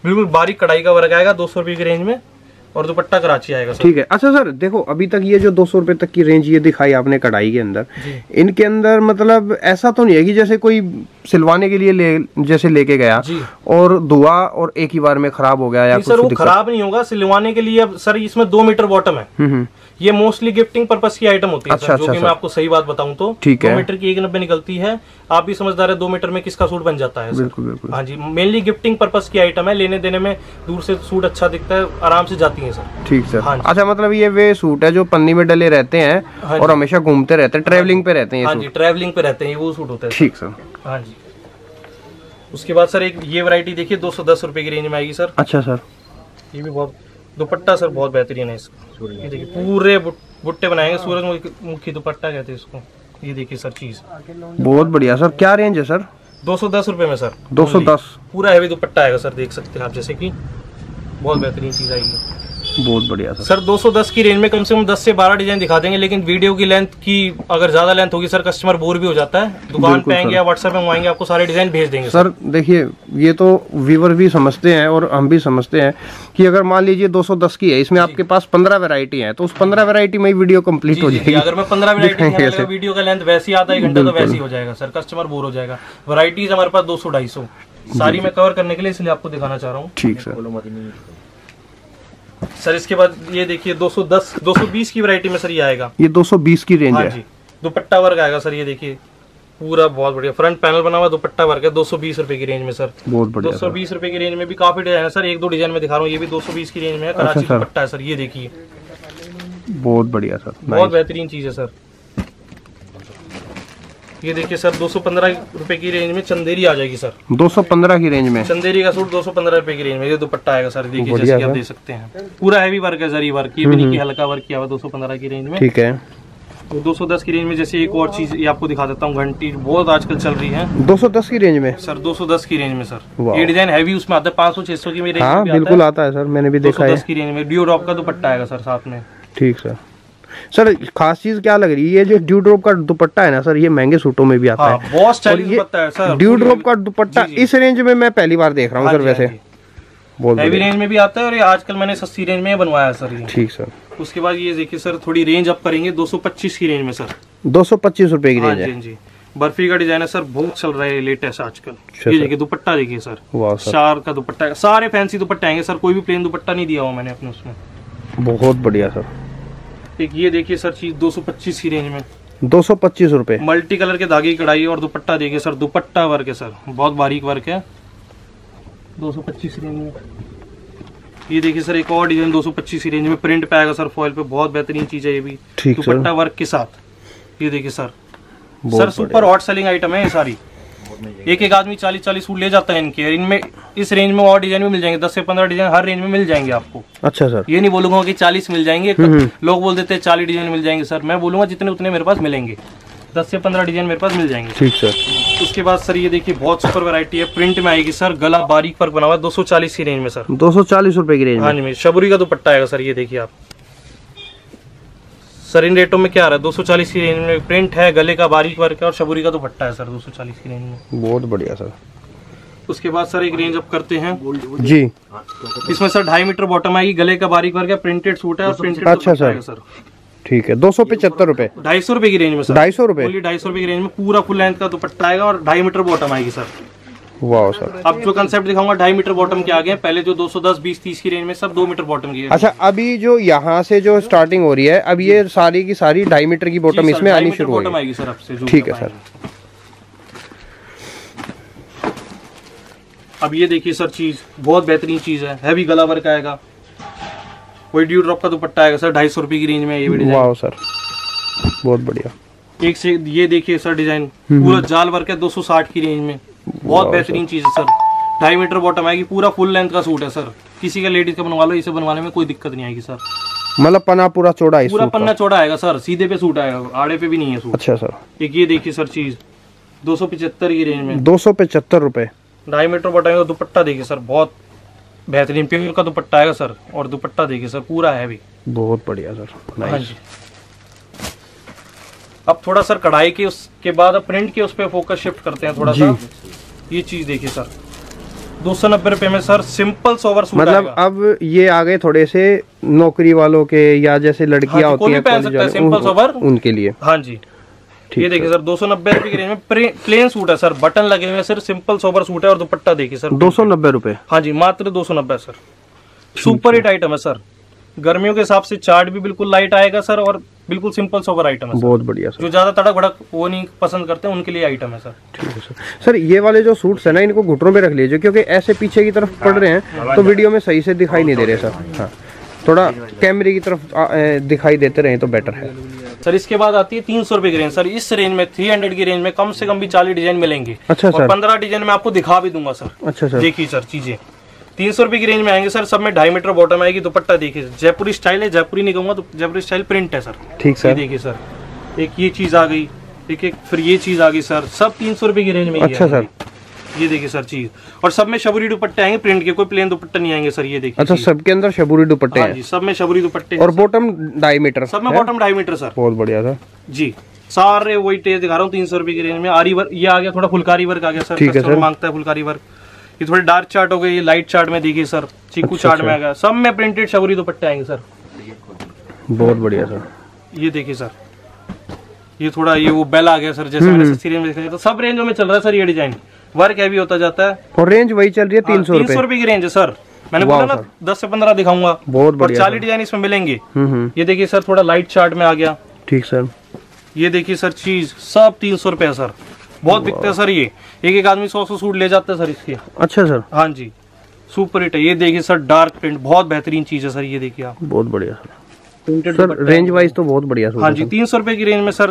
बिल्कुल बारीक कढ़ाई का वर्क आएगा दो सौ रुपए की रेंज में। और दुपट्टा कराची आएगा ठीक है। अच्छा सर देखो अभी तक ये जो दो सौ रुपए तक की रेंज ये दिखाई आपने कढ़ाई के अंदर इनके अंदर मतलब ऐसा तो नहीं है कि जैसे कोई सिलवाने के लिए ले जैसे लेके गया और दुआ और एक ही बार में खराब हो गया या सर वो खराब नहीं होगा सिलवाने के लिए अब सर इसमें दो मीटर बॉटम है। हम्म, हम्म। ये मोस्टली गिफ्टिंग पर्पज की आइटम होती है अच्छा, सर, अच्छा, जो कि मैं आपको सही बात बताऊँ तो। ठीक है। मीटर की एक नब्बे निकलती है। आप भी समझदार है दो मीटर में किसका सूट बन जाता है बिल्कुल बिल्कुल। हाँ जी मेनली गिफ्टिंग पर्पज की आइटम है। लेने देने में दूर से सूट अच्छा दिखता है आराम से जाती है। सर ठीक सर हाँ अच्छा मतलब ये वे सूट है जो पन्नी में डले रहते हैं हाँ और हमेशा घूमते रहते हैं ट्रेवलिंग पे रहते हैं हाँ जी ट्रेवलिंग पे रहते हैं वो सूट होता है ठीक सर हाँ जी. उसके बाद सर एक ये वैरायटी देखिए दो सौ दस रुपए की रेंज में आएगी सर अच्छा सर ये भी बहुत दुपट्टा सर बहुत बेहतरीन है इसका. ये देखिए पूरे बुट्टे बनाएँगे सूरजमुखी दुपट्टा कहते हैं इसको. ये देखिए सर चीज़ बहुत बढ़िया सर क्या रेंज है सर दो सौ दस रुपए में सर दो सौ दस. पूरा हैवी दुपट्टा आएगा सर देख सकते हैं आप जैसे कि बहुत बेहतरीन चीज़ आएगी. बहुत बढ़िया सर सर 210 की रेंज में कम से कम 10 से 12 डिज़ाइन दिखा देंगे लेकिन वीडियो की लेंथ की अगर ज़्यादा लेंथ होगी सर कस्टमर बोर भी हो जाता है। दुकान पे आएँगे या व्हाट्सएप में मंगवाएँगे आपको सारे डिज़ाइन भेज देंगे सर देखिए ये तो व्यूवर भी समझते हैं और हम भी समझते हैं कि अगर मान लीजिए 210 की है इसमें आपके पास पंद्रह वेरायटी है तो उस पंद्रह वेरायटी में वीडियो कंप्लीट हो जाएगी। अगर मैं पंद्रह वेरायटी वीडियो का लेंथ वैसे ही आता है घंटा तो वैसे ही हो जाएगा सर कस्टमर बोर हो जाएगा। वराइटीज हमारे पास दो सौ ढाई सौ। सारी मैं कवर करने के लिए इसलिए आपको दिखाना चाह रहा हूँ। ठीक सर। सर इसके बाद ये देखिए 210 220 की वैरायटी में सर ये आएगा। ये 220 की रेंज हाँ है। जी दुपट्टा वर्क आएगा सर ये देखिए पूरा बहुत बढ़िया। फ्रंट पैनल बना हुआ दुपट्टा वर्ग है दो सौ बीस रुपए की रेंज में सर। बहुत बढ़िया दो सौ बीस रुपए की रेंज में भी काफ़ी डिज़ाइन है सर एक दो डिज़ाइन में दिखा रहा हूँ ये भी दो सौ बीस की रेंज में है कराची अच्छा दुपट्टा है सर ये देखिए। बहुत बढ़िया सर। बहुत बेहतरीन चीज़ है सर। ये देखिए सर दो सौ पंद्रह रुपए की रेंज में चंदेरी आ जाएगी सर। दो सौ पंद्रह की रेंज में? चंदेरी का सूट दो सौ पंद्रह रुपए की रेंज में ये दुपट्टा आएगा सर देखिए जैसे आप देख सकते हैं। पूरा हैवी वर्क है जरी वर्क ये भी नहीं की हल्का वर्क किया हुआ दो सौ पंद्रह की रेंज में। ठीक है। तो 210 की रेंज में जैसे एक और चीज़ ये आपको दिखा देता हूँ घंटी बहुत आजकल चल रही है। 210 की रेंज में? सर 210 की रेंज में सर। ये डिज़ाइन हैवी उसमें आता है पाँच सौ छह सौ की रेंज हाँ, बिल्कुल आता है सर मैंने भी देखा है। की रेंज में ड्यू ड्रॉप का दुपट्टा आएगा सर साथ में। ठीक सर। सर खास चीज़ क्या लग रही है ये जो ड्यू ड्रॉप का दुपट्टा है ना सर ये महँगे सूटों में भी आता हाँ, है। बहुत और ये ड्यू ड्रॉप का दुपट्टा इस रेंज में मैं पहली बार देख रहा हूँ हाँ सर हाँ वैसे बहुत हैवी रेंज में भी आता है और ये आजकल मैंने सस्ती रेंज में बनवाया सर ये। ठीक सर। उसके बाद ये देखिए सर थोड़ी रेंज अप करेंगे 225 की रेंज में सर। दो सौ पच्चीस रुपए की रेंज है। जी। बर्फ़ी का डिज़ाइन है सर बहुत चल रहा है लेटेस्ट आजकल। अच्छा, ये देखिए दुपट्टा देखिए सर। शार का दुपट्टा सारे फैंसी दुपट्टे आएँगे सर कोई भी प्लेन दुपट्टा नहीं दिया हुआ मैंने अपने उसमें। बहुत बढ़िया सर। एक ये देखिए सर चीज़ 225 की रेंज में। दो सौ पच्चीस रूपए। मल्टी कलर के धागे की कढ़ाई और दुपट्टा देखिए सर दुपट्टा वर्क है सर बहुत बारीक वर्क है। 225 रेंज में। ये देखिए सर एक और डिज़ाइन 225 की रेंज में प्रिंट पे आएगा सर फॉइल पे बहुत बेहतरीन चीज़ है ये भी दुपट्टा वर्क के साथ। ये देखिए sir. Sir super hot selling item है ये सारी। एक एक आदमी चालीस चालीस सूट ले जाता है इनके। इनमें इस रेंज में और डिज़ाइन भी मिल जाएँगे। दस से पंद्रह डिज़ाइन हर रेंज में मिल जाएँगे आपको। अच्छा सर। ये नहीं बोलूँगा कि चालीस मिल जाएँगे। हम्म, हम्म। लोग बोल देते हैं चालीस डिज़ाइन मिल जाएँगे सर। मैं बोलूँगा जितने उतने मेरे पास मिलेंगे। दस से पंद्रह डिज़ाइन मेरे पास मिल जाएँगे। ठीक सर। उसके बाद सर ये देखिए बहुत सुपर वैरायटी है। प्रिंट में आएगी सर। गला बारीक पर बना हुआ दो सौ चालीस की रेंज में सर। दो सौ चालीस रुपए की रेंज हाँ जी शबरी का दुपट्टा आएगा सर। ये देखिए आप। सर इन रेटों में क्या आ रहा है? दो सौ चालीस की रेंज में प्रिंट है गले का बारीक वर्क है और शबूरी का दुपट्टा है सर दो सौ चालीस की रेंज में। बहुत बढ़िया सर उसके बाद सर एक रेंज अप करते हैं। जी। इसमें सर ढाई मीटर बॉटम आएगी गले का बारीक वर्क है प्रिंटेड सूट है और प्रिंटेड अच्छा सर सर ठीक है दो सौ पचहत्तर रूपए। ढाई सौ रुपए की रेंज में सर ढाई सौ रुपए। ढाई सौ रुपए की रेंज में पूरा फुल लेंथ का दुपट्टा आएगा और ढाई मीटर बॉटम आएगी सर वाह सर। अब जो कंसेप्ट दिखाऊँगा ढाई मीटर बॉटम के आगे पहले जो 210 20 30 की रेंज में सब दो मीटर बॉटम की है। अच्छा अभी जो यहाँ से जो स्टार्टिंग हो रही है अब ये सारी की सारी ढाई मीटर की बॉटम इसमें आनी शुरू बॉटम आएगी सर आपसे ठीक है सर। अब ये देखिए सर चीज़ बहुत बेहतरीन चीज़ है हैवी गला वर्क आएगा। कोई ड्यू ड्रॉप का दुपट्टा आएगा सर ढाई सौ रुपए की रेंज में ये वाह सर बहुत बढ़िया। एक से ये देखिए सर डिज़ाइन हम्म, पूरा हम्म। जाल वर्क है 260 की रेंज में। बहुत बेहतरीन चीज़ है सर ढाई मीटर बॉटम आएगी पूरा फुल लेंथ का सूट है सर किसी का लेडीज़ का बनवा लो इसे बनवाने में कोई दिक्कत नहीं आएगी सर मतलब पन्ना पूरा चौड़ा है पूरा पन्ना चौड़ा आएगा सर सीधे पे सूट आएगा आड़े पे भी नहीं है सूट अच्छा सर एक ये देखिए सर चीज़. दो सौ पिछहत्तर की रेंज में. दो सौ पिछहत्तर रूपए। ढाई मीटर बॉटम दुपट्टा देखिए सर बहुत बेहतरीन प्योर का दुपट्टा आएगा सर और दुपट्टा देखिए सर पूरा है भी बहुत बढ़िया सर हाँ जी. अब थोड़ा सर कढ़ाई के उसके बाद अब प्रिंट के उस पर फोकस शिफ्ट करते हैं थोड़ा सा। ये चीज़ देखिए सर। दो सौ नब्बे रुपए में सर सिंपल सोवर सूट मतलब अब ये आ गए थोड़े से नौकरी वालों के या जैसे लड़कियाँ हाँ होती हैं है, सिंपल सोवर उनके लिए। हाँ जी। ये देखिए सर दो सौ नब्बे रुपए की रेंज में प्लेन सूट है सर। बटन लगे हुए सर सिंपल सोबर सूट है और दुपट्टा देखिए सर। दो सौ नब्बे रुपए हाँ जी मात्र दो सौ नब्बे सर। सुपर हिट आइटम है सर। गर्मियों के हिसाब से चार्ट भी बिल्कुल लाइट आएगा सर और बिल्कुल सिंपल सोबर आइटम है बहुत बढ़िया सर जो ज़्यादा तड़क भड़क वो नहीं पसंद करते उनके लिए आइटम है सर ठीक है सर सर ये वाले जो सूट्स है ना इनको घुटनों पे रख लीजिए क्योंकि ऐसे पीछे की तरफ़ पड़ रहे हैं तो वीडियो में सही से दिखाई नहीं दे रहे सर हाँ. थोड़ा कैमरे की तरफ़ दिखाई देते रहे तो बेटर है. सर इसके बाद आती है तीन सौ रुपए की रेंज सर इस रेंज में थ्री हंड्रेड की रेंज में कम से कम भी चालीस डिज़ाइन मिलेंगे। अच्छा सर पंद्रह डिज़ाइन में आपको दिखा भी दूँगा सर अच्छा सर देखिए सर चीज़ें। तीन सौ रुपए की रेंज में आएँगे सर। सब में ढाई मीटर बॉटम आएगी दुपट्टा देखिए। जयपुरी स्टाइल है जयपुरी नहीं कहूँगा तो जयपुरी स्टाइल प्रिंट है सर। ठीक सर। देखिए सर। एक ये चीज़ आ गई एक एक फिर ये चीज़ आ गई सर। सब तीन सौ रुपए की रेंज में अच्छा सर। ये देखिए सर चीज़। और सब में शबुरी दुपट्टे आएँगे प्रिंट के कोई प्लेन दुपट्टे नहीं आएँगे सर ये देखिए अच्छा सबके अंदर शबुरी दुपट्टे हाँ हैं? सब में शबुरी दुपट्टे और बॉटम ढाई मीटर सब में बॉटम ढाई मीटर सर। बहुत बढ़िया था जी सारे वही टेज दिखा रहा हूँ तीन सौ रुपए की रेंज में। आरी वर्क ये आ गया थोड़ा फुलकारी वर्क आ गया सर। ठीक है सर। माँगता है फुलकारी वर्क। ये थोड़ी डार्क चार्ट हो गई ये लाइट चार्ट में देखिए सर चीकू अच्छा, चार्ट में अच्छा। आ गया सब में प्रिंटेड शबरी दुपट्टे आएँगे सर बहुत बढ़िया सर ये देखिए सर ये थोड़ा ये वो बेल आ गया सर जैसे मैंने सस्ती रेंज में तो सब रेंजों में चल रहा है सर ये डिज़ाइन वर्क हैवी होता जाता है। और रेंज वही चल रही है तीन सौ तीन सौ रुपए की रेंज है सर मैंने बोला ना दस से पंद्रह दिखाऊँगा। बहुत बढ़िया चालीस डिज़ाइन इसमें मिलेंगे। हम्म, हम्म। ये देखिए सर थोड़ा लाइट चार्ट में आ गया। ठीक सर ये देखिए सर चीज़ सब तीन सौ रुपए सर बहुत बिकते हैं सर ये। एक एक आदमी सौ सौ सूट ले जाते हैं सर इसके। अच्छा सर। हाँ जी। सुपर हिट है। ये देखिए सर डार्क प्रिंट बहुत बेहतरीन चीज़ है सर ये देखिए आप। बहुत बढ़िया सर। सर रेंज वाइज तो बहुत बढ़िया हाँ जी तीन सौ रुपए की रेंज में सर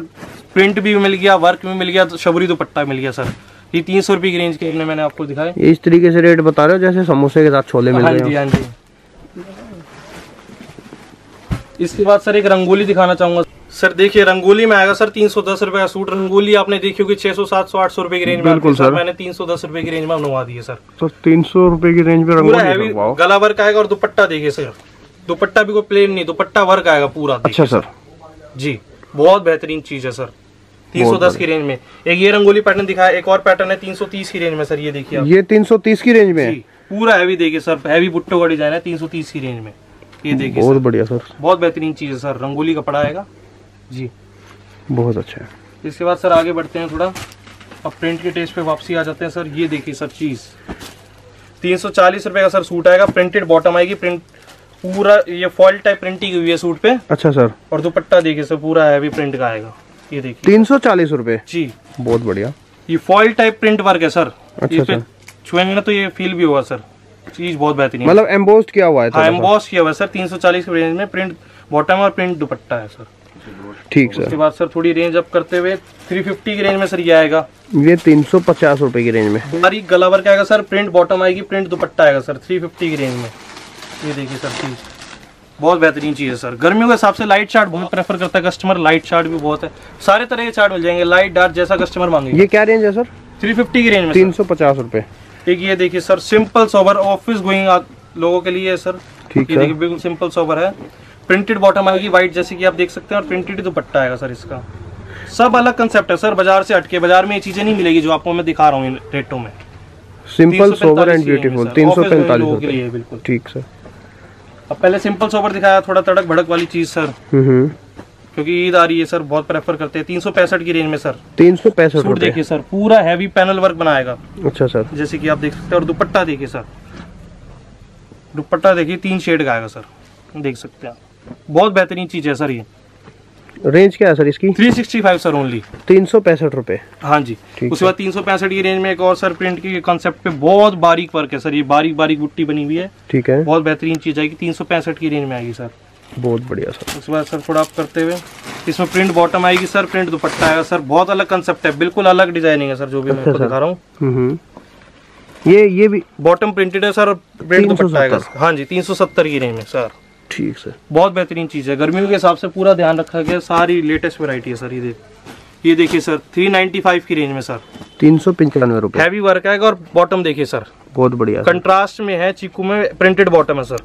प्रिंट भी मिल गया वर्क भी मिल गया तो शबरी दुपट्टा मिल गया सर। ये तीन सौ रुपए की रेंज के मैंने आपको दिखाया इस तरीके से रेट बता रहे हो जैसे समोसे के साथ छोले मिल रहे हैं हाँ। जी हाँ जी। इसके बाद सर एक रंगोली दिखाना चाहूँगा। सर देखिए रंगोली में आएगा सर तीन सौ दस रुपए का सूट। रंगोली आपने देखी होगी छह सौ सात सौ आठ सौ रुपए की रेंज में बिल्कुल सर। मैंने तीन सौ दस रुपए की रेंज में बनवा दी है सर। तो तीन सौ रुपए की रेंज में रंगोली गला वर्क आएगा और दुपट्टा देखिए सर। दुपट्टा भी कोई प्लेन नहीं दुपट्टा वर्क आएगा पूरा अच्छा सर। जी बहुत बेहतरीन चीज़ है सर। तीन सौ दस की रेंज में। एक ये रंगोली पैटर्न दिखाया एक और पैटर्न है तीन सौ तीस की रेंज में सर ये देखिए ये तीन सौ तीस की रेंज में? पूरा हैवी देखिए सर हैवी बुट्टो का डिज़ाइन है तीन सौ तीस की रेंज में। ये देखिए बहुत बढ़िया सर। बहुत बेहतरीन चीज़ है सर रंगोली कपड़ा आएगा। जी। बहुत अच्छा है। इसके बाद सर आगे बढ़ते हैं थोड़ा। अब प्रिंट के टेस्ट पे वापसी आ जाते हैं सर। ये देखिए सर चीज़। तीन सौ चालीस रुपए का सर सूट आएगा। प्रिंटेड बॉटम आएगी। प्रिंट पूरा ये फॉल्ट टाइप प्रिंटिंग हुई है सूट पे। अच्छा सर। और दुपट्टा देखिए सर पूरा हैवी प्रिंट का आएगा। ये देखिए। तीन सौ चालीस रूपए? जी। बहुत बढ़िया। ये फॉइल टाइप प्रिंट वर्क है सर। अच्छा सर। छुएँगे ना तो ये फील भी होगा सर। चीज़ बहुत बेहतरीन मतलब एम्बोस्ट किया हुआ है हाँ एम्बोस्ट किया हुआ है सर तीन सौ चालीस रेंज में प्रिंट बॉटम और प्रिंट दुपट्टा है सर। ठीक सर। उसके बाद सर थोड़ी रेंज अप करते हुए 350 की रेंज में सर ये आएगा। ये तीन सौ पचास रूपए की रेंज में। हमारी गला वर्क आएगा सर प्रिंट बॉटम आएगी प्रिंट दुपट्टा आएगा सर 350 की रेंज में। ये देखिए सर चीज़। बहुत बेहतरीन चीज़ है सर। गर्मियों के हिसाब से लाइट चार्ट बहुत प्रेफर करता है कस्टमर लाइट चार्ट भी बहुत है। सारे तरह के चार्ट मिल जाएँगे लाइट डार्क जैसा कस्टमर मांगे ये क्या रेंज है सर? थ्री फिफ्टी की रेंज में तीन सौ पचास रूपए। एक ये देखिए sir simple sober office going लोगों के लिए है सर। ठीक ये देखिए बिल्कुल सिंपल सोबर है। प्रिंटेड बॉटम आएगी व्हाइट जैसे कि आप देख सकते हैं और प्रिंटेड दुपट्टा आएगा सर इसका। सब अलग कंसेप्ट है सर बाज़ार से हटके। बाज़ार में ये चीज़ें नहीं मिलेगी जो आपको मैं दिखा रहा हूँ रेटों में। सिंपल सोबर एंड ब्यूटीफुल तीन सौ पैंतालीस बिल्कुल। ठीक सर। अब पहले सिंपल सोबर दिखाया थोड़ा तड़क भड़क वाली चीज़ सर। हम्म, हम्म। क्योंकि ईद आ रही है सर बहुत प्रेफर करते हैं। तीन सौ पैंसठ की रेंज में सर। तीन सौ पैंसठ सूट देखिए सर पूरा हैवी पैनल वर्क बनाएगा। अच्छा सर। जैसे कि आप देख सकते हैं और दुपट्टा देखिए सर। दुपट्टा देखिए तीन शेड का आएगा सर। देख सकते हैं बहुत बेहतरीन चीज़ है सर ये। रेंज क्या है सर इसकी? 365 सर ओनली तीन सौ पैंसठ रूपए। हाँ जी। उसके बाद तीन सौ पैंसठ की रेंज में एक और सर प्रिंट की कॉन्सेप्ट पे बहुत बारीक वर्क है सर। ये बारीक बारीक बुट्टी बनी हुई है। ठीक है। बहुत बेहतरीन चीज़ आएगी तीन सौ पैंसठ की रेंज में आएगी सर। बहुत बढ़िया सर। उसके बाद सर थोड़ा आप करते हुए इसमें प्रिंट बॉटम आएगी सर प्रिंट दुपट्टा आएगा सर बहुत अलग कंसेप्ट है बिल्कुल अलग डिज़ाइनिंग है सर जो भी मैं अच्छा दिखा रहा हूँ। हम्म। ये ये भी बॉटम प्रिंटेड है सर प्रिंट दुपट्टा आएगा। हाँ जी तीन सौ सत्तर की रेंज में सर। ठीक सर। बहुत बेहतरीन चीज़ है। गर्मियों के हिसाब से पूरा ध्यान रखा गया सारी लेटेस्ट वेरायटी है सर ये देख। ये देखिए सर 395 की रेंज में सर। तीन सौ पंचानवे रुपए। हैवी वर्क आएगा और बॉटम देखिए सर। बहुत बढ़िया कंट्रास्ट में है चीकू में प्रिंटेड बॉटम है सर।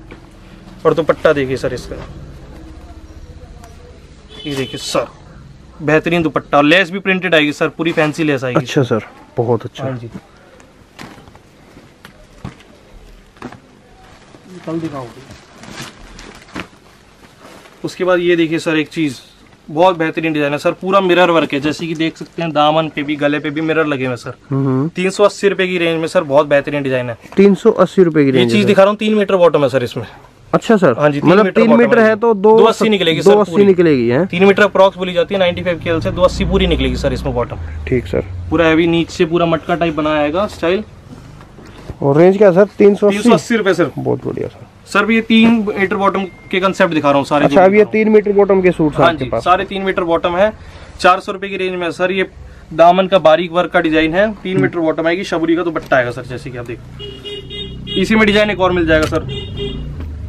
और दुपट्टा देखिए सर इसका। ये देखिए सर बेहतरीन दुपट्टा। लेस भी प्रिंटेड आएगी सर पूरी फैंसी लेस आएगी। अच्छा सर बहुत अच्छा। हाँ जी। कल दिखाओगे उसके बाद ये देखिए सर एक चीज़ बहुत बेहतरीन डिज़ाइन है सर पूरा मिरर वर्क है। जैसे कि देख सकते हैं दामन पे भी गले पे भी मिरर लगे हुए सर। तीन सौ अस्सी रुपए की रेंज में सर बहुत बेहतरीन डिज़ाइन है। तीन सौ अस्सी रुपए की रेंज ये चीज़ दिखा रहा हूँ तीन मीटर बॉटम है सर इसमें। अच्छा सर हाँ जी मतलब तीन मीटर है तो दो अस्सी निकलेगी दो अस्सी निकलेगी है? तीन मीटर अप्रॉक्स बोली जाती है नाइनटी फाइव के से दो अस्सी पूरी निकलेगी सर इसमें बॉटम ठीक सर पूरा हैवी नीचे पूरा मटका टाइप बनाया आएगा स्टाइल और रेंज क्या सर तीन सौ अस्सी? रुपए सर बहुत बढ़िया सर सर ये तीन मीटर बॉटम के कंसेप्ट दिखा रहा हूँ सारे अच्छा अब ये तीन मीटर बॉटम के सूट हाँ जी सारे तीन मीटर बॉटम है। चार सौ रुपए की रेंज में सर ये दामन का बारीक वर्क का डिज़ाइन है। तीन मीटर बॉटम आएगी शबरी का तो बट्टा आएगा सर जैसे कि आप देखो इसी में डिज़ाइन एक और मिल जाएगा सर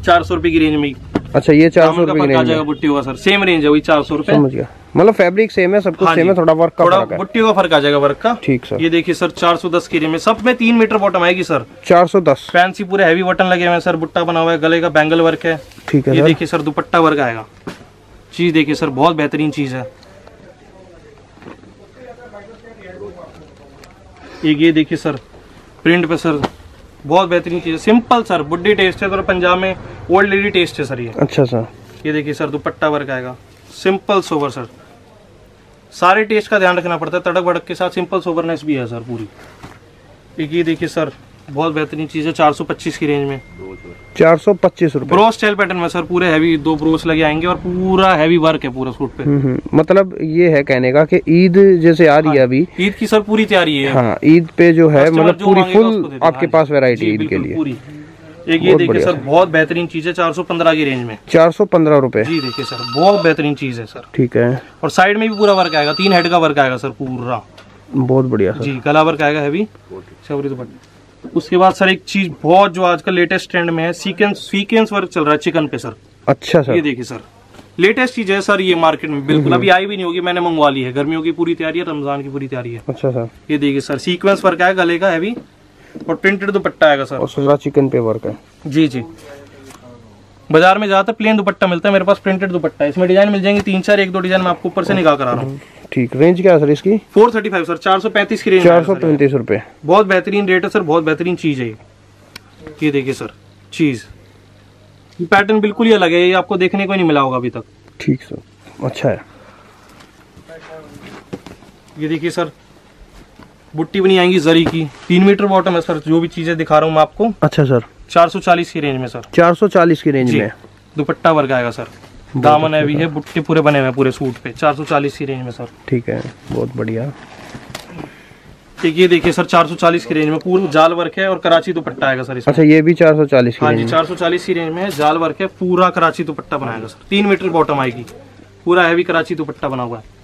चार सौ रुपए की रेंज में अच्छा ये चार सौ रुपए आ जाएगा बुट्टी होगा सर सेम रेंज है वही चार सौ रुपए। समझ गया। मतलब फैब्रिक सेम है सब कुछ हाँ सेम है थोड़ा वर्क का है। बुट्टी का फ़र्क आ जाएगा वर्क का। ठीक सर ये देखिए सर 410 की रेंज में। सब में तीन मीटर बॉटम आएगी सर 410 फैंसी पूरे हैवी बटन लगे हुए हैं सर बुट्टा बना हुआ है गले का बैंगल वर्क है। ठीक है ये देखिए सर दुपट्टा वर्क आएगा। चीज़ देखिए सर बहुत बेहतरीन चीज़ है। एक ये देखिए सर प्रिंट पे सर बहुत बेहतरीन चीज़ है। सिंपल सर बुढ़ी टेस्ट है तो पंजाब में ओल्ड लेडी टेस्ट है सर ये। अच्छा सर। ये देखिए सर दुपट्टा वर्क आएगा। Simple sober sir. सारे टेस्ट का ध्यान रखना पड़ता है तड़क भड़क के साथ सिंपल सोवरनेस भी है सर पूरी। एक ये देखिए सर बहुत बेहतरीन चीज़ है 425 की रेंज में। चार सौ पच्चीस रूपए। ब्रो स्टाइल पैटर्न में सर पूरे हैवी दो ब्रोस लगे आएँगे और पूरा हैवी वर्क है पूरा सूट पे। हम्म, हम्म। मतलब ये है कहने का कि ईद जैसे आ रही है हाँ, अभी। ईद की सर पूरी तैयारी है। हाँ ईद पे जो है मतलब पूरी फुल आपके हाँ पास वेरायटी ईद के लिए। एक ये देखिए सर बहुत बेहतरीन चीज़ है चार सौ पंद्रह की रेंज में। चार सौ पंद्रह रूपए। जी देखिए सर बहुत बेहतरीन चीज़ है सर ठीक है। और साइड में भी पूरा वर्क आएगा तीन हेड का वर्क आएगा सर पूरा। बहुत बढ़िया जी गला वर्क आएगा हैवी शबरी दुपट्टा उसके बाद सर एक चीज़ बहुत जो आजकल लेटेस्ट ट्रेंड में है सीक्वेंस सीक्वेंस वर्क चल रहा है चिकन पे सर। अच्छा सर। ये देखिए सर। लेटेस्ट चीज़ है सर ये मार्केट में बिल्कुल। अभी आई भी नहीं होगी मैंने मंगवा ली है। गर्मियों की पूरी तैयारी है रमज़ान की पूरी तैयारी है। अच्छा सर। ये देखिए सर सीक्वेंस वर्क है गले का हैवी और प्रिंटेड दुपट्टा आएगा सर। और चिकन पे वर्क है। जी जी। बाज़ार में ज़्यादातर प्लेन दुपट्टा मिलता है मेरे पास प्रिंटेड दुपट्टा है। इसमें डिज़ाइन मिल जाएँगे तीन चार एक दो डिज़ाइन मैं आपको ऊपर से निकाल करा रहा हूँ। ठीक। रेंज क्या है सर इसकी? फोर थर्टी फाइव सर चार सौ पैंतीस की रेंज चार सौ पैंतीस रूपए बहुत बेहतरीन रेट है सर बहुत बेहतरीन चीज़ है ये। देखिए सर चीज़। ये पैटर्न बिल्कुल ही अलग है। ये आपको देखने को नहीं मिला होगा अभी तक। ठीक सर अच्छा है। ये देखिए सर बुट्टी बनी आएँगी जरी की। तीन मीटर बॉटम है सर जो भी चीज़ें दिखा रहा हूँ मैं आपको। अच्छा सर 440 की रेंज में सर 440 की रेंज में। दुपट्टा वर्ग आएगा सर दामन है भी है बुट्टे पूरे बने हुए हैं पूरे सूट पे। 440 की रेंज में सर। ठीक है बहुत बढ़िया। एक ये देखिए सर 440 की रेंज में पूरा जाल वर्क है और कराची दुपट्टा आएगा सर अच्छा ये भी 440 की हाँ जी 440 की रेंज में जाल वर्क है पूरा कराची दुपट्टा बनाएगा सर। तीन मीटर बॉटम आएगी। पूरा हैवी कराची दुपट्टा बना हुआ है।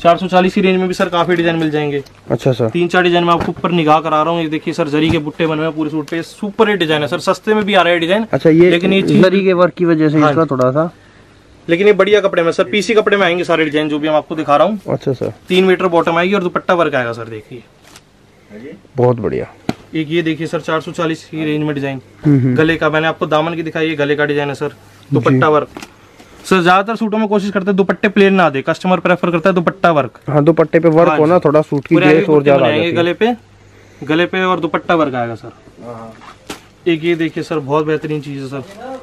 चार सौ चालीस की रेंज में भी सर काफ़ी डिज़ाइन मिल जाएँगे। अच्छा सर। तीन चार डिज़ाइन में आपको ऊपर निगाह करा रहा हूँ। ये देखिए सर जरी के बुट्टे बने हुए पूरे सूट पे। सुपर हिट डिज़ाइन है सर। सस्ते में भी आ रहा है डिज़ाइन अच्छा ये लेकिन ये जरी के वर्क की वजह से हाँ इसका थोड़ा सा लेकिन ये बढ़िया कपड़े में सर पीसी कपड़े में आएँगे सारे डिज़ाइन जो भी हम आपको दिखा रहा हूँ। अच्छा सर। तीन मीटर बॉटम आएगी और दुपट्टा वर्क आएगा सर देखिए। बहुत बढ़िया। एक ये देखिए सर 440 की रेंज में डिज़ाइन हम्म, हम्म। गले का मैंने आपको दामन की दिखाई है गले का डिज़ाइन है सर। दुपट्टा वर्क सर ज़्यादातर सूटों में कोशिश करते हैं दुपट्टे प्लेन ना दे कस्टमर प्रेफर करता है दुपट्टा वर्क हाँ दुपट्टे पे वर्क होना थोड़ा सूट की और ज़्यादा गले पे गले पे और दुपट्टा वर्क आएगा सर। एक ये देखिए सर बहुत बेहतरीन चीज़ है सर।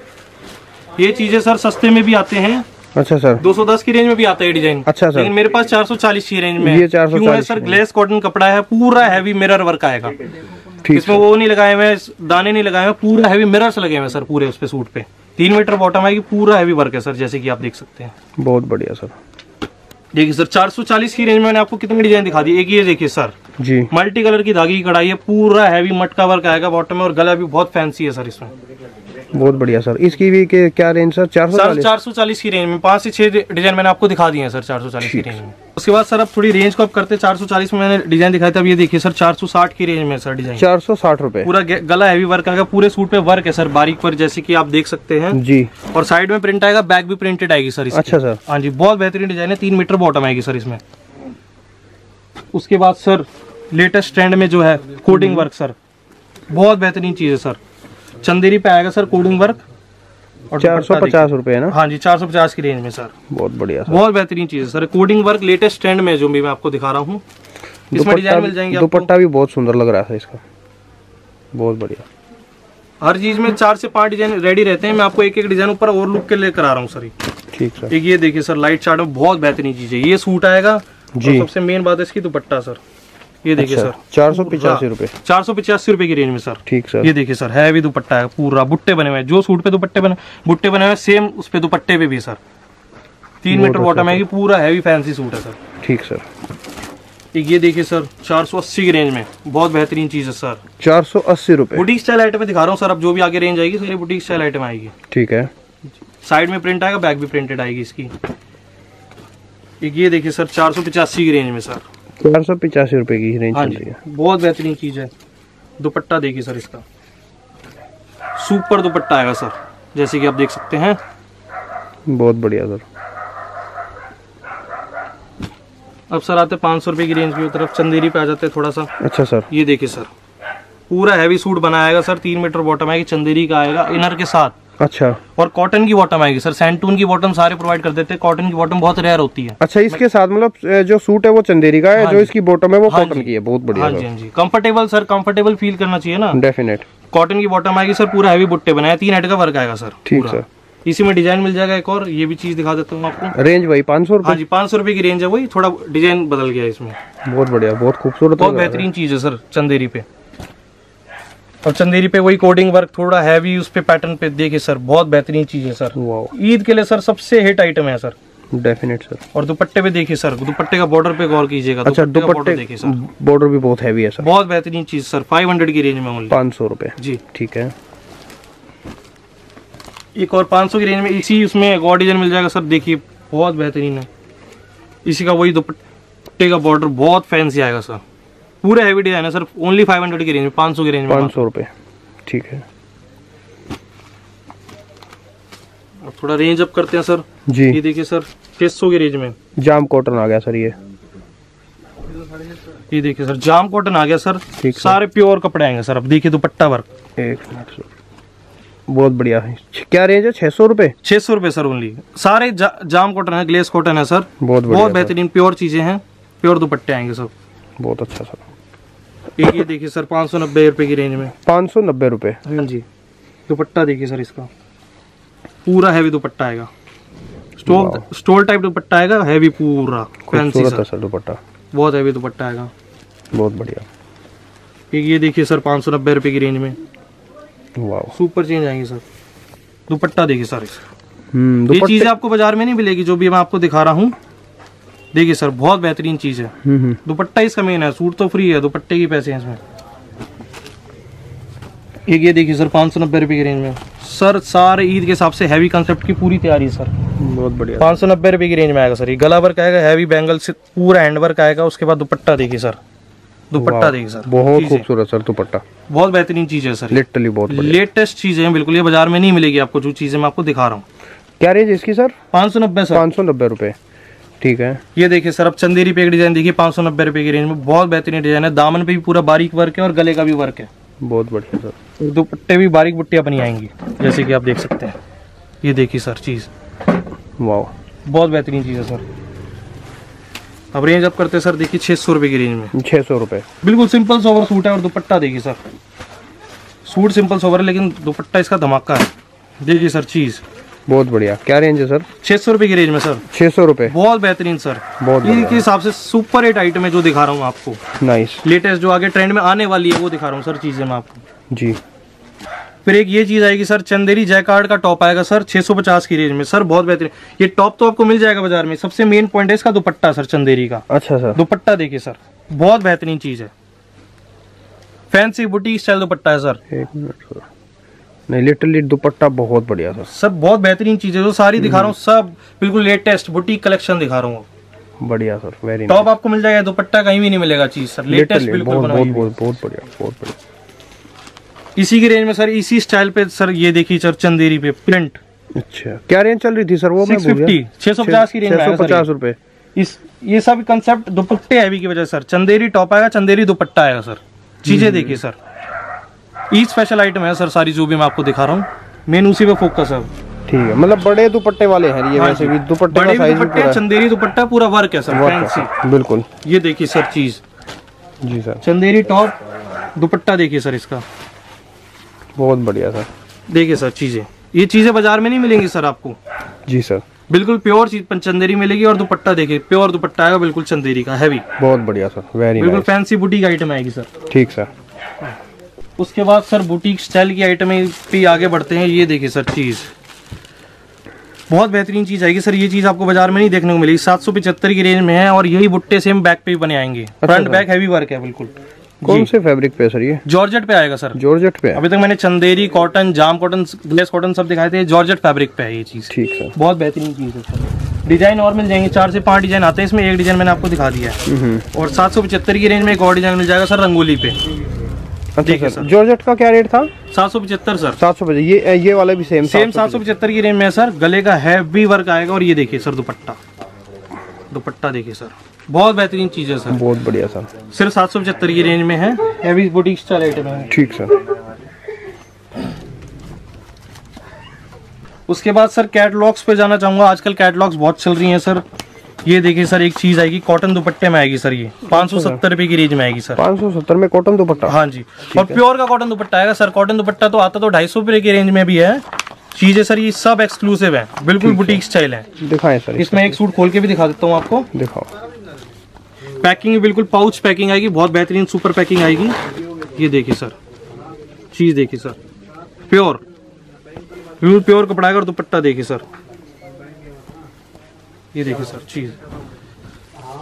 ये चीज़ें सर सस्ते में भी आते हैं। अच्छा सर। 210 की रेंज में भी आता है डिज़ाइन अच्छा सर। लेकिन मेरे पास 440 की रेंज में ये 440 क्यों है सर? ग्लेस कॉटन कपड़ा है पूरा हैवी मिरर वर्क आएगा। इसमें वो नहीं लगाए हुए दाने नहीं लगाए हुए पूरा हैवी मिरर्स लगे हुए सर पूरे उस पे सूट पे। तीन मीटर बॉटम आएगी पूरा हैवी वर्क है सर जैसे कि आप देख सकते हैं। बहुत बढ़िया सर। देखिए सर 440 की रेंज में मैंने आपको कितनी डिज़ाइन दिखा दी एक ये देखिए सर। जी। मल्टी कलर की धागी की कढ़ाई है पूरा हैवी मटका वर्क आएगा बॉटम में और गला भी बहुत फैंसी है सर इसमें। बहुत बढ़िया सर। इसकी भी के क्या रेंज सर? चार सौ चार सौ चालीस की रेंज में पाँच से छह डिज़ाइन मैंने आपको दिखा दिए हैं सर चार सौ चालीस की रेंज में। उसके बाद सर अब थोड़ी रेंज को आप करते चार सौ चालीस में मैंने डिज़ाइन दिखाया था अब ये देखिए सर चार सौ साठ की रेंज में सर डिज़ाइन चार सौ साठ रुपए। पूरा गला हैवी वर्क आएगा पूरे सूट पे वर्क है सर बारीक वर्क जैसे की आप देख सकते हैं। जी। और साइड में प्रिंट आएगा बैक भी प्रिंटेड आएगी सर अच्छा सर। हाँ जी बहुत बेहतरीन डिज़ाइन है तीन मीटर बॉटम आएगी सर इसमें। उसके बाद सर लेटेस्ट ट्रेंड में जो है कोडिंग वर्क सर। बहुत बेहतरीन चीज़ है सर। चंदेरी पे आएगा सर कोडिंग वर्क चार सौ पचास रूपए ना? हाँ जी चार सौ पचास की रेंज में सर बहुत बढ़िया बहुत बेहतरीन चीज़ है sir coding work latest trend में जो भी मैं आपको दिखा रहा हूँ। इसमें डिज़ाइन मिल जाएँगे दुपट्टा भी बहुत सुंदर लग रहा था इसका। बहुत बढ़िया। हर चीज़ में चार से पाँच डिज़ाइन रेडी रहते हैं। मैं आपको एक एक डिज़ाइन ऊपर और लुक के लेकर आ रहा हूँ सर ठीक सर एक ये देखिए सर लाइट चार्ट में बहुत बेहतरीन चीज़ है। ये सूट आएगा। जी। सबसे मेन बात है इसकी दुपट्टा सर ये देखिए अच्छा, सर। चार सौ पिचासी रूपए। चार सौ पिचासी रूपए की रेंज में सर। ठीक सर। ये देखिए सर है भी दुपट्टा है पूरा बुट्टे बने हुए जो सूट पे दुपट्टे बने बुट्टे बने हुए सेम उस पे दुपट्टे पे भी सर। तीन मीटर बॉटम है पूरा हैवी फैंसी सूट है सर। ठीक सर। एक ये देखिए सर 480 की रेंज में। बहुत बेहतरीन चीज़ है सर। चार सौ अस्सी रूपए। बुटीक स्टाइल आइटम दिखा रहा हूँ सर। अब जो भी आगे रेंज आएगी सारी बुटीक स्टाइल आइटम आएगी। ठीक है। साइड में प्रिंट आएगा बैक भी प्रिंटेड आएगी इसकी। एक ये देखिए सर चार सौ पचासी की रेंज में सर। चार सौ पिचासी रुपए की रेंज हाँ जी। बहुत बेहतरीन चीज़ है। दुपट्टा देखिए सर इसका। सुपर दुपट्टा आएगा सर जैसे कि आप देख सकते हैं। बहुत बढ़िया सर। अब सर आते पाँच सौ रुपए की रेंज की तरफ़। चंदेरी पे आ जाते हैं थोड़ा सा। अच्छा सर। ये देखिए सर। पूरा हैवी सूट बनाएगा सर तीन मीटर बॉटम आएगी। चंदेरी का आएगा। इनर के साथ। अच्छा। और कॉटन की बॉटम आएगी सर सैंटून की बॉटम सारे प्रोवाइड कर देते हैं। कॉटन की बॉटम बहुत रेयर होती है। अच्छा इसके साथ मतलब जो सूट है वो चंदेरी का है हाँ जो इसकी बॉटम है वो हाँ कॉटन की है बहुत बढ़िया हाँ जी हाँ। जी। कंफर्टेबल सर कंफर्टेबल फील करना चाहिए ना? डेफिनेट कॉटन की बॉटम आएगी सर पूरा हैवी बुट्टे बनाया तीन हेड का वर्क आएगा सर ठीक सर इसी में डिज़ाइन मिल जाएगा एक और ये भी चीज़ दिखा देता हूँ आपको। रेंज वही पाँच सौ हाँ जी पाँच सौ रुपए की रेंज है वही थोड़ा डिज़ाइन बदल गया इसमें। बहुत बढ़िया बहुत खूबसूरत बहुत बेहतरीन चीज़ है सर चंदेरी पे। और चंदेरी पे वही कोडिंग वर्क थोड़ा हैवी उस पे पैटर्न पे देखिए सर बहुत बेहतरीन चीज़ है सर ईद के लिए सर सबसे हिट आइटम है सर डेफिनेट सर और दुपट्टे पे देखिए सर दुपट्टे का बॉर्डर पे गौर कीजिएगा अच्छा दुपट्टे देखिए सर बॉर्डर भी बहुत हैवी है सर बहुत बेहतरीन चीज़ सर 500 की रेंज में पाँच सौ रुपए। जी। ठीक है। एक और 500 की रेंज में इसी उसमें एक और डिज़ाइन मिल जाएगा सर देखिए बहुत बेहतरीन है। इसी का वही दुपट्टे का बॉर्डर बहुत फैंसी आएगा सर पूरा हैवी डिज़ाइन है सर ओनली 500 की रेंज में 500 की रेंज में पाँच सौ रुपये ठीक है। अब थोड़ा रेंज अप करते हैं सर जी। ये देखिए सर छह सौ की रेंज में। जाम कॉटन आ गया सर ये। ये देखिए सर जाम कॉटन आ गया सर सारे प्योर कपड़े आएँगे सर अब देखिए दुपट्टा वर्क एक मिनट सर बहुत बढ़िया है। क्या रेंज है? छह सौ रुपए? छह सौ रुपए सर ओनली सारे जा, जाम कॉटन है ग्लेस कॉटन है सर बहुत बहुत बेहतरीन प्योर चीज़ें हैं प्योर दुपट्टे आएँगे सर बहुत अच्छा सर एक ये देखिए सर पाँच सौ नब्बे रुपए की रेंज में। पाँच सौ नब्बे रुपए। हाँ जी। दुपट्टा देखिए सर इसका। पूरा हैवी दुपट्टा आएगा। स्टोल स्टोल टाइप दुपट्टा आएगा हैवी पूरा। फैंसी सर, सर दुपट्टा। बहुत हैवी दुपट्टा आएगा। बहुत बढ़िया। एक ये देखिए सर पाँच सौ नब्बे रुपए की रेंज में। वाह। सुपर चेंज आएँगे सर। दुपट्टा देखिए सर हम्म, ये चीज़ें आपको बाज़ार में नहीं मिलेगी जो भी मैं आपको दिखा रहा हूँ। देखिए सर बहुत बेहतरीन चीज़ है। हम्म, हम्म। दुपट्टा इसका मेन है सूट तो फ्री है दुपट्टे के पैसे हैं इसमें। एक ये देखिए सर पाँच सौ नब्बे रुपए की रेंज में। सर सारे ईद के हिसाब से हैवी कंसेप्ट की पूरी तैयारी है सर। बहुत बढ़िया। पाँच सौ नब्बे रुपए की रेंज में आएगा सर। ये गला वर्क आएगा हैवी बैंगल से पूरा हैंड वर्क आएगा उसके बाद दुपट्टा देखिए सर। दुपट्टा देखिए सर। बहुत खूबसूरत सर दुपट्टा। बहुत बेहतरीन चीज़ है सर। लिटरली बहुत लेटेस्ट चीज़ें हैं बिल्कुल ये बाज़ार में नहीं मिलेगी आपको जो चीज़ें मैं आपको दिखा रहा हूँ। क्या रेंज इसकी सर? पाँच सौ नब्बे सर। पाँच सौ नब्बे रुपए। ठीक है। ये देखिए सर अब चंदेरी पे एक डिज़ाइन देखिए पाँच सौ नब्बे रुपए की रेंज में बहुत बेहतरीन डिज़ाइन है। दामन पे भी पूरा बारीक वर्क है और गले का भी वर्क है। बहुत बढ़िया सर। दुपट्टे भी बारीक बुट्टियाँ बनी आएँगी जैसे कि आप देख सकते हैं। ये देखिए सर चीज़। वाह बहुत बेहतरीन चीज़ है सर। अब रेंज अप करते सर देखिए छह सौ रुपए की रेंज में। छह सौ रुपए। बिल्कुल सिंपल सोवर सूट है और दुपट्टा देखिए सर। सूट सिंपल सोवर है लेकिन दुपट्टा इसका धमाका है। देखिए सर चीज़। बहुत बढ़िया। क्या रेंज है सर छह सौ रुपए की रेंज में सर छह सौ रुपए। बहुत बेहतरीन सर बहुत के हिसाब से सुपर एट आइटम है जो दिखा रहा हूँ आपको। नाइस लेटेस्ट जो आगे ट्रेंड में आने वाली है वो दिखा रहा हूँ सर चीज़ें मैं आपको। जी। फिर एक ये चीज़ आएगी सर चंदेरी जयकार्ड का टॉप आएगा सर 650 की रेंज में। सर बहुत बेहतरीन। ये टॉप तो आपको मिल जाएगा बाज़ार में। सबसे मेन पॉइंट है इसका दुपट्टा सर चंदेरी का। अच्छा सर दुपट्टा देखिए सर बहुत बेहतरीन चीज़ है। फैंसी बुटीक स्टाइल दुपट्टा है सर एक मिनट सर नहीं लिटरली दुपट्टा बहुत बढ़िया सर सब बहुत बेहतरीन चीज़ें जो सारी दिखा रहा हूँ सब बिल्कुल लेटेस्ट बुटीक कलेक्शन दिखा रहा हूँ बढ़िया सर वेरी टॉप आपको मिल जाएगा दुपट्टा कहीं भी नहीं मिलेगा चीज़ सर लेटेस्ट बिल्कुल बहुत बहुत बहुत बहुत बढ़िया बहुत बढ़िया। इसी की रेंज में सर इसी स्टाइल पे सर ये देखिए सर चंदेरी पे प्रिंट अच्छा क्या रेंज चल रही थी सर वो मैं छह सौ पचास की रेंज में पचास रूपए। इस ये सब कंसेप्ट दुपट्टे हैवी की वजह सर चंदेरी टॉप आएगा चंदेरी दुपट्टा आएगा सर चीज़ें हम्म। देखिए सर ई स्पेशल आइटम है सर सारी जो भी मैं आपको दिखा रहा हूँ। मेन उसी पे फोकस है। ठीक है मतलब बड़े दुपट्टे वाले हैं ये हाँ वैसे भी दुपट्टे का साइज़ दुपट्टे चंदेरी दुपट्टा पूरा वर्क है सर फैंसी बिल्कुल। ये देखिए सर चीज़ जी सर चंदेरी टॉप दुपट्टा देखिए सर इसका। बहुत बढ़िया सर देखिए सर चीज़ें। ये चीज़ें बाज़ार में नहीं मिलेंगी सर आपको। जी सर बिल्कुल प्योर चीज़ चंदेरी मिलेगी और दुपट्टा देखिए प्योर दुपट्टा आएगा बिल्कुल चंदेरी का हैवी बहुत बढ़िया सर वेरी बिल्कुल फैंसी बुटीक आइटम आएगी सर ठीक सर उसके बाद सर बुटीक स्टाइल की आइटम पे आगे बढ़ते हैं। ये देखिए सर चीज़। बहुत बेहतरीन चीज़ आएगी सर। ये चीज़ आपको बाज़ार में नहीं देखने को मिलेगी। सात सौ पिछहत्तर की रेंज में है और यही बुट्टे सेम बैक पे भी बने आएँगे। फ्रंट बैक हैवी वर्क है बिल्कुल। कौन से फैब्रिक पे सर ये? जॉर्जेट पे आएगा सर। जॉर्जेट पे? अभी तक मैंने चंदेरी कॉटन जाम कॉटन ग्लेस कॉटन सब दिखाए थे। जॉर्जेट फैब्रिक पे है ये चीज़। ठीक है बहुत बेहतरीन चीज़ है सर। डिज़ाइन और मिल जाएँगे। चार से पाँच डिज़ाइन आते हैं। इसमें एक डिज़ाइन मैंने आपको दिखा दिया है। हम्म। और सात सौ पचहत्तर की रेंज में एक और डिज़ाइन मिल जाएगा सर रंगोली पे। अच्छा सर। जॉर्जेट का क्या रेट था? सात सौ पचहत्तर सर। सात सौ ये ये वाला भी सेम सेम सात सौ पचहत्तर। की रेंज में सर। गले का हैवी वर्क आएगा और ये देखिए सर दुपट्टा। दुपट्टा देखिए सर। बहुत बेहतरीन चीज़ है सर। बहुत बढ़िया सर। सिर्फ़ सात सौ पचहत्तर की रेंज में है। हैवी बुटीक स्टाइल आइटम है। ठीक सर। उसके बाद सर कैटलॉग्स पे जाना चाहूँगा। आजकल कैटलॉग्स बहुत चल रही हैं सर। ये देखिए सर एक चीज़ आएगी कॉटन दुपट्टे में आएगी सर ये। पाँच सौ सत्तर रुपए की रेंज में आएगी सर। पाँच सौ सत्तर में कॉटन दुपट्टा? हाँ जी। और प्योर का कॉटन दुपट्टा आएगा सर कॉटन दुपट्टा तो आता तो ढाई सौ रुपए की रेंज में भी है। चीज़ें सर ये सब एक्सक्लूसिव है बिल्कुल बुटीक स्टाइल है। दिखाएँ सर इसमें एक सूट खोल के भी दिखा देता हूँ आपको। दिखाओ। पैकिंग बिल्कुल पाउच पैकिंग आएगी बहुत बेहतरीन सुपर पैकिंग आएगी। ये देखिए सर चीज़ देखिए सर। प्योर बिल्कुल प्योर कपड़ा आएगा और दुपट्टा देखिए सर। ये देखिए सर चीज़।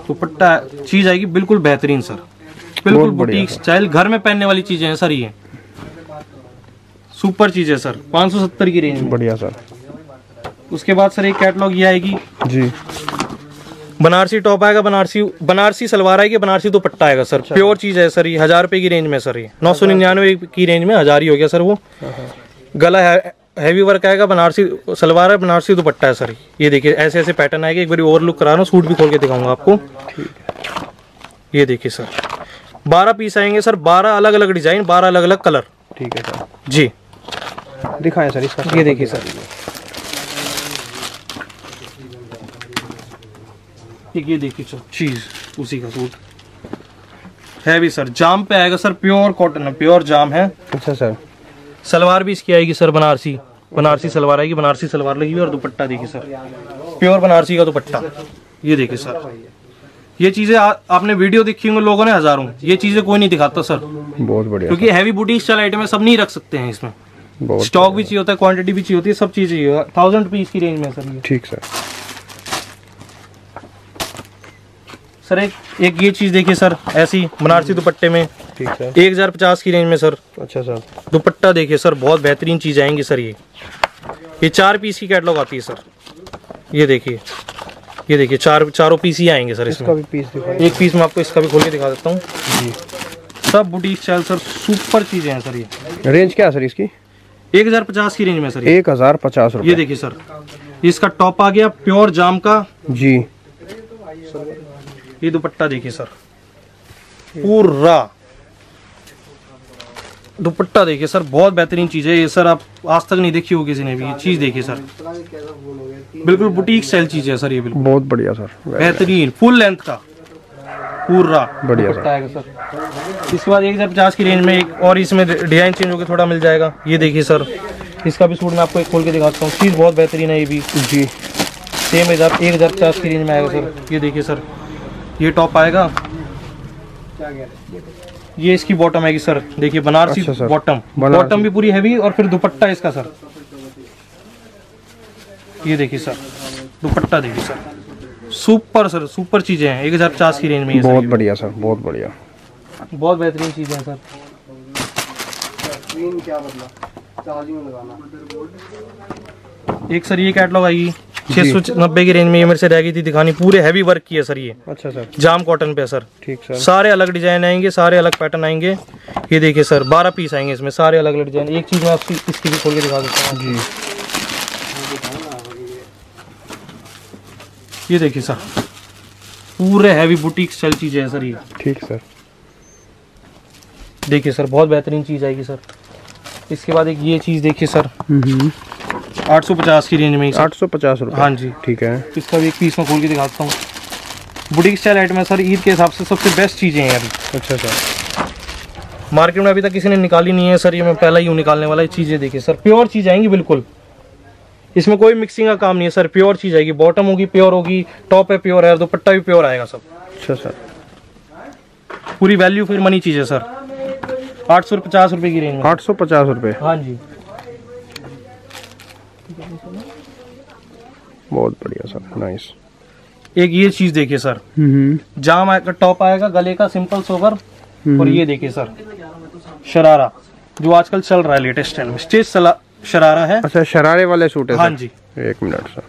दुपट्टा चीज़ आएगी बिल्कुल बेहतरीन सर। बिल्कुल बुटीक स्टाइल घर में पहनने वाली चीज़ें हैं सर ये। सुपर चीज़ है सर 570 की रेंज बढ़िया सर। उसके बाद सर एक कैटलॉग ये आएगी। जी। बनारसी टॉप आएगा बनारसी बनारसी सलवार आएगी बनारसी दुपट्टा आएगा सर। प्योर अच्छा। चीज़ है सर ये हज़ार रुपए की रेंज में सर ये। नौ सौ निन्यानवे की रेंज में हज़ार ही हो गया सर वो। गला है हैवी वर्क आएगा बनारसी सलवार है बनारसी दुपट्टा है सर ये देखिए ऐसे ऐसे पैटर्न आएगा एक बार ओवर लुक करा रहा हूँ सूट भी खोल के दिखाऊँगा आपको. ये देखिए सर बारह पीस आएँगे सर बारह अलग अलग डिज़ाइन बारह अलग अलग कलर ठीक है सर जी. दिखाएँ सर इसका ये देखिए सर ठीक ये देखिए सर चीज़ उसी का सूट. है भी सर जाम पे आएगा सर प्योर कॉटन है प्योर जाम है. अच्छा सर सलवार भी इसकी आएगी सर बनारसी. बनारसी सलवार आएगी बनारसी सलवार लगी हुई और दुपट्टा देखिए सर। प्योर बनारसी का दुपट्टा। ये देखिए सर। ये चीज़ें आपने वीडियो देखी होंगे लोगों ने हज़ारों। ये चीज़ें कोई नहीं दिखाता सर। बहुत बढ़िया क्योंकि हैवी बुटीक स्टाइल आइटम है सब नहीं रख सकते हैं इसमें। स्टॉक भी चाहिए होता है क्वांटिटी भी चाहिए होती है सब चीज़ चाहिए थाउज़ेंड रुपीज़ की रेंज में सर ये। ठीक सर। सर एक एक ये चीज़ देखिए सर ऐसी बनारसी दुपट्टे में। ठीक है। एक हज़ार पचास की रेंज में सर अच्छा सर दुपट्टा देखिए सर बहुत बेहतरीन चीज़ आएँगी सर ये। ये चार पीस की कैटलॉग आती है सर ये देखिए। ये देखिए चार चारों पीस ही आएँगे सर इसका भी पीस एक पीस में आपको इसका भी खोल के दिखा देता हूँ। जी। सब बुटीक स्टाइल सर सुपर चीज़ें हैं सर ये। रेंज क्या है सर इसकी? एक हज़ार पचास की रेंज में सर एक हज़ार पचास ये देखिए सर इसका टॉप आ गया प्योर जाम का। जी। ये दुपट्टा देखिए सर पूरा। दुपट्टा देखिए सर बहुत बेहतरीन चीज़ है ये सर आप आज तक नहीं देखी होगी किसी ने भी ये चीज़ देखिए सर। बिल्कुल बुटीक स्टाइल चीज़ है सर ये बिल्कुल। बहुत बढ़िया सर। बेहतरीन फुल लेंथ का। पूरा। बढ़िया सर। सर। इसके बाद एक हज़ार पचास की रेंज में एक और इसमें डिज़ाइन चेंज होकर थोड़ा मिल जाएगा। ये देखिए सर इसका भी सूट मैं आपको एक खोल के दिखाता हूँ। चीज़ बहुत बेहतरीन है ये भी। जी। सेम हज़ार एक हज़ार पचास की रेंज में आएगा सर। ये देखिए सर ये टॉप आएगा। ये इसकी बॉटम आएगी सर देखिए बनारसी अच्छा बॉटम बॉटम भी पूरी हैवी और फिर दुपट्टा इसका सर ये देखिए सर दुपट्टा देखिए सर सुपर सर सुपर चीज़ें हैं. एक हज़ार पचास की रेंज में बहुत बढ़िया सर बहुत बढ़िया. बहुत बेहतरीन चीज़ें हैं सर एक सर ये कैटलॉग आएगी। छह सौ नब्बे की रेंज में ये मेरे से रह गई थी दिखानी। पूरे हैवी वर्क की है सर ये। अच्छा सर। जाम कॉटन पे सर। ठीक सर। सारे अलग डिज़ाइन आएँगे सारे अलग पैटर्न आएँगे। ये देखिए सर बारह पीस आएँगे इसमें सारे अलग अलग डिज़ाइन एक चीज़ मैं आपकी इसकी भी खोल के दिखा देता हूँ। जी। ये देखिए सर। पूरे हैवी बुटीक स्टाइल चीज़ें हैं सर ये। ठीक सर। देखिए सर बहुत बेहतरीन चीज़ आएगी सर। इसके बाद एक ये चीज़ देखिए सर। हम्म। आठ सौ पचास की रेंज में आठ सौ पचास रुपये हाँ जी। ठीक है। इसका भी एक पीस में खोल के दिखाता हूँ। बुटीक स्टाइल आइटम है सर ईद के हिसाब से सबसे बेस्ट चीज़ें हैं अभी। अच्छा सर मार्केट में अभी तक किसी ने निकाली नहीं है सर ये मैं पहला ही हूँ निकालने वाला ये चीज़ें देखिए सर। प्योर चीज़ आएँगी बिल्कुल। इसमें कोई मिक्सिंग का काम नहीं है सर प्योर चीज़ आएगी। बॉटम होगी प्योर होगी टॉप है प्योर है दुपट्टा भी प्योर आएगा सब। अच्छा सर पूरी वैल्यू फिर मनी चीज़ है सर। आठ सौ पचास रुपए की रेंज आठ सौ पचास रुपए। हाँ जी। बहुत बढ़िया सर नाइस एक ये चीज़ देखिए सर। हम्म। जाम आएगा टॉप आएगा गले का सिंपल सोवर और ये देखिए सर शरारा जो आजकल चल रहा है लेटेस्ट ट्रेंड में। स्टेज शरारा है। अच्छा शरारे वाले सूट है हाँ जी। एक मिनट सर।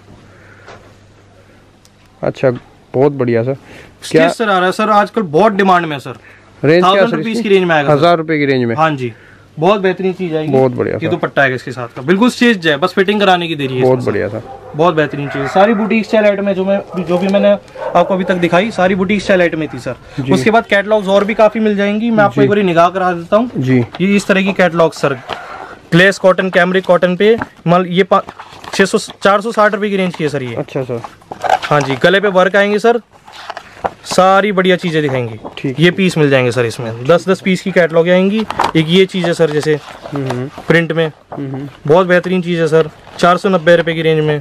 अच्छा बहुत बढ़िया सर। स्टेज शरारा है सर आजकल बहुत डिमांड में है सर। रेंज क्या रुपीज़ की रेंज में आएगा हज़ार रुपए की रेंज में। हाँ जी। बहुत बेहतरीन चीज़ आएगी। बहुत बढ़िया ये दुपट्टा आएगा इसके साथ का। बिल्कुल स्टेज है बस फिटिंग कराने की देरी है बहुत बढ़िया सर बहुत बेहतरीन चीज़ सारी बुटीक स्टाइल आइटम है जो मैं जो भी मैंने आपको अभी तक दिखाई सारी बुटीक स्टाइल आइटम थी सर उसके बाद कैटलॉग्स और भी काफ़ी मिल जाएँगी। मैं आपको एक बार निगाह करा देता हूँ। जी। ये इस तरह की catalogue sir glace cotton cambric cotton पे मान ये छह सौ चार सौ साठ रुपए की रेंज की है सर ये। अच्छा सर हाँ जी गले पे वर्क आएँगे सर सारी बढ़िया चीज़ें दिखाएँगी ठीक ये पीस मिल जाएँगे सर इसमें। दस दस पीस की कैटलॉग आएँगी। एक ये चीज़ है सर जैसे प्रिंट में। बहुत बेहतरीन चीज़ है सर। चार सौ नब्बे रुपए की रेंज में।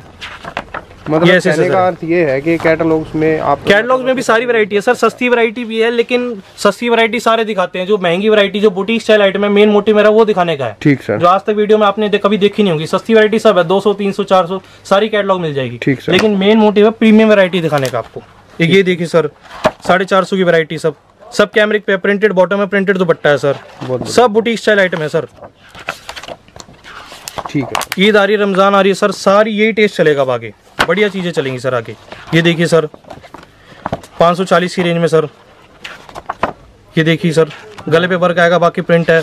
मतलब ये कहने का अर्थ ये है कि कैटलॉग्स में आप कैटलॉग्स में भी सारी वैरायटी है। सर सस्ती वैरायटी भी है लेकिन सस्ती वैरायटी सारे दिखाते हैं। जो महँगी वैरायटी जो बुटीक स्टाइल आइटम है मेन मोटिव मेरा वो दिखाने का है। ठीक सर जो आज तक वीडियो में आपने कभी देखी नहीं होगी। सस्ती वैरायटी सब है। दो सौ तीन सौ चार सौ सारी कैटलॉग मिल जाएगी। ठीक सर लेकिन मेन मोटिव है प्रीमियम वैरायटी दिखाने का आपको। एक ये देखिए सर साढ़े चार सौ की वैरायटी सब। सब कैमरिक पे प्रिंटेड बॉटम है प्रिंटेड दुपट्टा है सर। सब बुटीक स्टाइल आइटम है सर। ठीक है। ईद आ रही है रमज़ान आ रही है सर। सारी यही टेस्ट चलेगा अब आगे। बढ़िया चीज़ें चलेंगी सर आगे। ये देखिए सर। 540 की रेंज में सर। ये देखिए सर। गले पे वर्क आएगा बाकी प्रिंट है।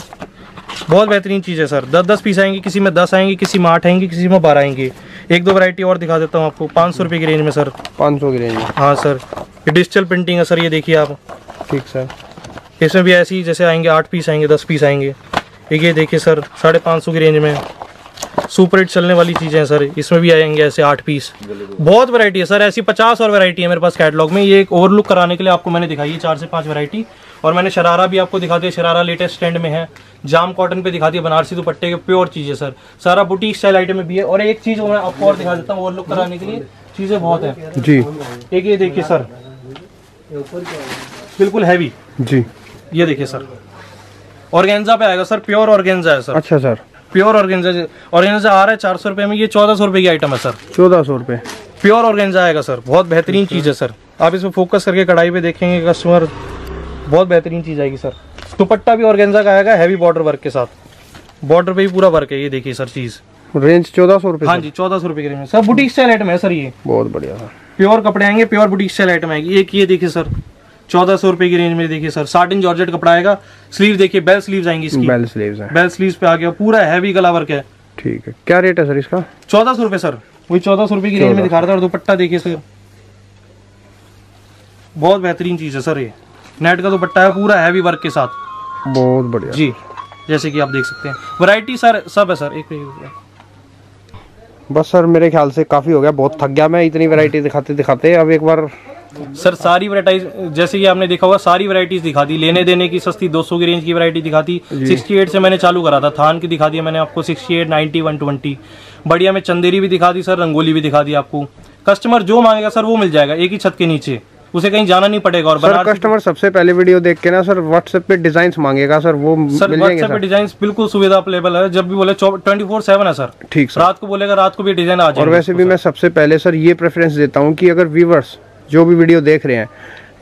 बहुत बेहतरीन चीज़ है सर। दस दस पीस आएँगे किसी में दस आएँगे किसी में आठ आएँगे किसी में बारह आएँगे। एक दो वैरायटी और दिखा देता हूँ आपको। पाँच सौ रुपये की रेंज में सर पाँच सौ की रेंज में। हाँ सर ये डिजिटल प्रिंटिंग है सर ये देखिए आप। ठीक सर इसमें भी ऐसी जैसे आएँगे आठ पीस आएँगे दस पीस आएँगे। एक ये देखिए सर साढ़े पाँच सौ की रेंज में। सुपर हिट चलने वाली चीज़ें हैं सर इसमें भी आएँगे ऐसे आठ पीस बहुत वैरायटी है सर ऐसी पचास और वैरायटी है मेरे पास कैटलॉग में। ये एक ओवरलुक कराने के लिए आपको मैंने दिखाई है चार से पाँच वैरायटी और मैंने शरारा भी आपको दिखा दिया शरारा लेटेस्ट ट्रेंड में है। जाम कॉटन पे दिखा दिया बनारसी दुपट्टे के प्योर चीज़ है सर सारा बुटीक स्टाइल आइटम में भी है। और एक चीज़ मैं आपको और दिखा देता हूँ ओवरलुक कराने के लिए। चीज़ें बहुत है। जी। एक ये देखिए सर बिल्कुल हैवी जी। ये देखिए सर ऑर्गेन्जा पे आएगा सर प्योर ऑर्गेन्जा है सर अच्छा सर प्योर ऑर्गेंजा ऑर्गेंजा आ रहा है चार सौ रुपए में। ये चौदह सौ रुपए की आइटम है सर चौदह सौ रुपए। प्योर ऑर्गेंजा आएगा सर बहुत बेहतरीन चीज़ है सर आप इसमें फोकस करके कढ़ाई पे देखेंगे कस्टमर बहुत बेहतरीन चीज़ आएगी सर। दुपट्टा भी ऑर्गेंजा का आएगा हैवी बॉर्डर वर्क के साथ। बॉर्डर पे भी पूरा वर्क है ये देखिए सर चीज़। रेंज चौदह सौ रुपए हाँ जी चौदह सौ रुपए की range sir boutique style item है सर ये। बहुत बढ़िया सर। प्योर कपड़े आएँगे प्योर बुटीक स्टाइल आइटम आएगी। एक ये देखिए सर चौदह सौ रुपए की रेंज में देखिए सर। साटिन जॉर्जेट कपड़ा आएगा स्लीव देखिए बेल स्लीव आएँगी इसकी। बेल स्लीव्स है। बेल स्लीव पे आ गया पूरा हैवी गला वर्क है। ठीक है। क्या रेट है सर इसका? चौदह सौ रुपए सर। वही चौदह सौ रुपए की रेंज में दिखा रहा था और दुपट्टा देखिए सर। बहुत बेहतरीन चीज़ है सर ये। नेट का दुपट्टा है पूरा हैवी वर्क के साथ। बहुत बढ़िया। जी जैसे कि आप देख सकते हैं। वैरायटी सर सब है सर एक बस सर मेरे ख्याल से काफ़ी हो गया। बहुत थक गया मैं इतनी वैरायटी दिखाते दिखाते। अब एक बार सर सारी वैराइटीज जैसे कि आपने देखा होगा सारी वैरायटीज दिखा दी। लेने देने की सस्ती 200 की रेंज की वैरायटी दिखा दी। 68 से मैंने चालू करा था। थान की दिखा दी मैंने आपको 68 90 120 बढ़िया में चंदेरी भी दिखा दी सर रंगोली भी दिखा दी आपको। कस्टमर जो मांगेगा सर वो मिल जाएगा एक ही छत के नीचे। उसे कहीं जाना नहीं पड़ेगा और सर कस्टमर सबसे पहले वीडियो देख के ना सर व्हाट्सएप पे डिज़ाइन मांगेगा सर वो सर व्हाट्सएप पे डिज़ाइन बिल्कुल सुविधा अवेलेबल है। जब भी बोले ट्वेंटी फोर सेवन है सर ठीक सर रात को बोलेगा रात को भी डिज़ाइन आ जाए और वैसे भी मैं सबसे पहले सर ये प्रेफरेंस देता हूँ कि अगर व्यूवर्स जो भी वीडियो देख रहे हैं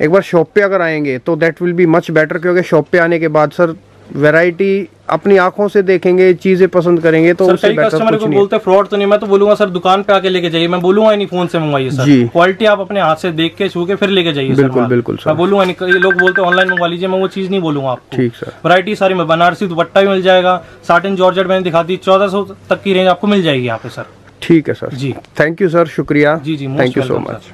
एक बार शॉप पे अगर आएँगे तो that will be much better क्योंकि शॉप पे आने के बाद सर वैरायटी अपनी आँखों से देखेंगे चीज़ें पसंद करेंगे तो बेटर कस्टमर को बोलते फ्रॉड तो नहीं मैं तो बोलूँगा सर दुकान पे आके लेके जाइए। मैं बोलूँगा नहीं फ़ोन से मंगवाइए सर। क्वालिटी आप अपने हाथ से देख के छू के फिर लेके जाइए बिल्कुल बिल्कुल सर। मैं बोलूँगा नहीं लोग बोलते ऑनलाइन मंगवा लीजिए मैं वो चीज़ नहीं बोलूँगा आपको। ठीक सर। वरायटी सारी में बनारसी दुपट्टा भी मिल जाएगा साटिन जॉर्जेट मैंने दिखा दी चौदह सौ तक की रेंज आपको मिल जाएगी यहाँ पे सर। ठीक है sir. Ji. Thank you sir शुक्रिया। जी जी थैंक यू सो मच